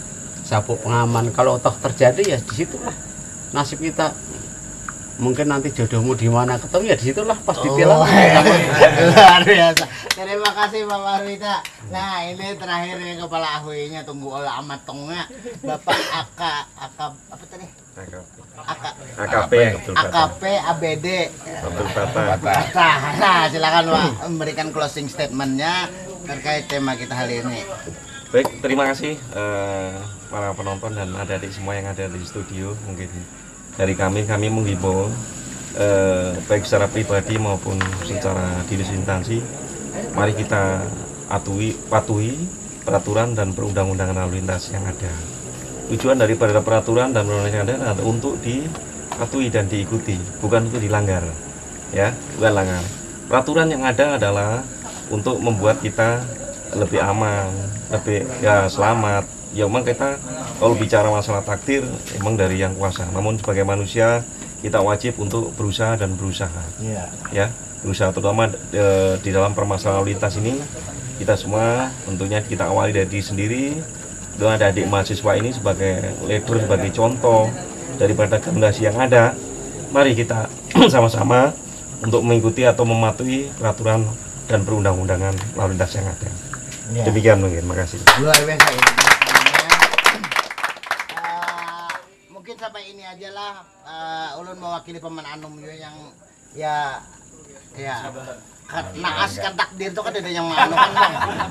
sabuk pengaman. Kalau toh terjadi ya di situlah nasib kita. Mungkin nanti jodohmu di mana ketemu ya di situlah pas ditilang. Oh, luar biasa. Terima kasih Bapak Arwita. Nah ini terakhir nih kepala ahwinya tunggu olah amat tengah Bapak Aka Aka apa tadi? Aka AKP. AKP ABD. Abdul Fatah. Nah, silakan Pak memberikan closing statementnya terkait tema kita hari ini. Baik, terima kasih eh, para penonton dan adik-adik semua yang ada di studio. Mungkin dari kami, kami menghimbau eh, baik secara pribadi maupun secara dinas instansi, mari kita atui, patuhi peraturan dan perundang-undangan lalu lintas yang ada. Tujuan daripada peraturan dan perundang-undangan yang ada adalah untuk dipatuhi dan diikuti, bukan untuk dilanggar. Ya, bukan langgar. Peraturan yang ada adalah untuk membuat kita lebih aman, lebih ya selamat. Ya memang kita kalau bicara masalah takdir emang dari yang kuasa. Namun sebagai manusia kita wajib untuk berusaha dan berusaha. Iya. Ya, berusaha terutama eh, di dalam permasalahan lintas ini kita semua tentunya kita awali dari diri sendiri. Itu ada adik mahasiswa ini sebagai leader, sebagai contoh daripada generasi yang ada. Mari kita sama-sama untuk mengikuti atau mematuhi peraturan dan perundang-undangan lalu lintas yang ada. Iya. Demikian mungkin, makasih. Luar biasa. Eh, mungkin sampai ini aja lah eh, ulun mewakili pemen anum yang ya ya kar- naas kan takdir itu kan ada yang manu kan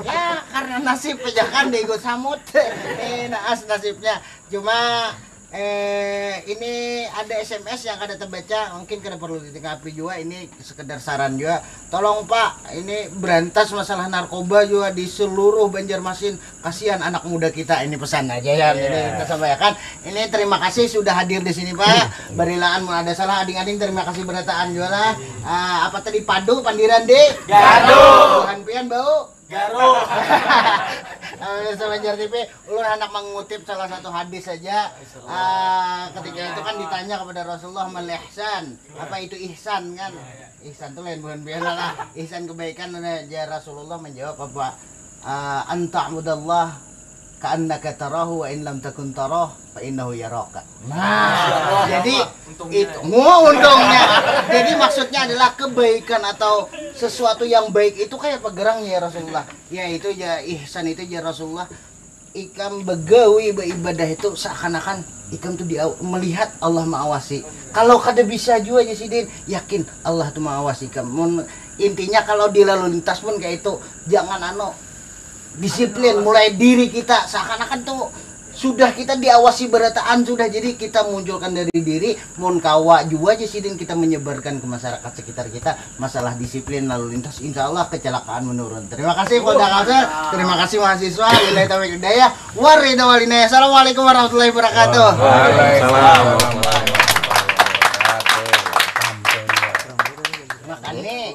ya karena nasib aja kan digo samut eh naas nasibnya. Cuma eh ini ada SMS yang kada terbaca mungkin kada perlu ditanggapi juga ini sekedar saran juga. Tolong Pak ini berantas masalah narkoba juga di seluruh Banjarmasin. Kasihan anak muda kita ini pesan aja ya ini kita sampaikan. Ini terima kasih sudah hadir di sini Pak. Barilaan mau ada salah ading-ading terima kasih berataan juga lah. Ah, apa tadi padu pandiran deh Tuhan pian bau. Garo. Sama Banjar TV, ulun hendak mengutip salah satu hadis saja. Ah, ketika itu kan ditanya kepada Rasulullah mal ihsan. Apa itu ihsan kan? Ihsan itu lain bukan biasa lah. Ihsan kebaikan ya Rasulullah menjawab apa? Ah, anta mudallah ka'annaka tarahu wa in lam takun tarah fa innahu yaraka. Nah, jadi itu oh, untungnya. Jadi maksudnya adalah kebaikan atau sesuatu yang baik itu kayak pegerangnya ya Rasulullah. Ya itu ya ihsan itu ya Rasulullah. Ikam begawi beribadah itu seakan-akan ikam tuh dia melihat Allah mengawasi. Kalau kada bisa juga ya Sidin, yakin Allah tuh mengawasi ikam. Intinya kalau di lalu lintas pun kayak itu jangan anu disiplin mulai diri kita. Seakan-akan tuh sudah kita diawasi berataan sudah. Jadi kita munculkan dari diri mun kawa juga aja sidin kita menyebarkan ke masyarakat sekitar kita masalah disiplin lalu lintas. Insya Allah kecelakaan menurun. Terima kasih Polda Kalsel terima kasih mahasiswa. Wilayah taufiq hidayah waridha walinaya. Assalamualaikum warahmatullahi wabarakatuh. Waalaikumsalam. makan nih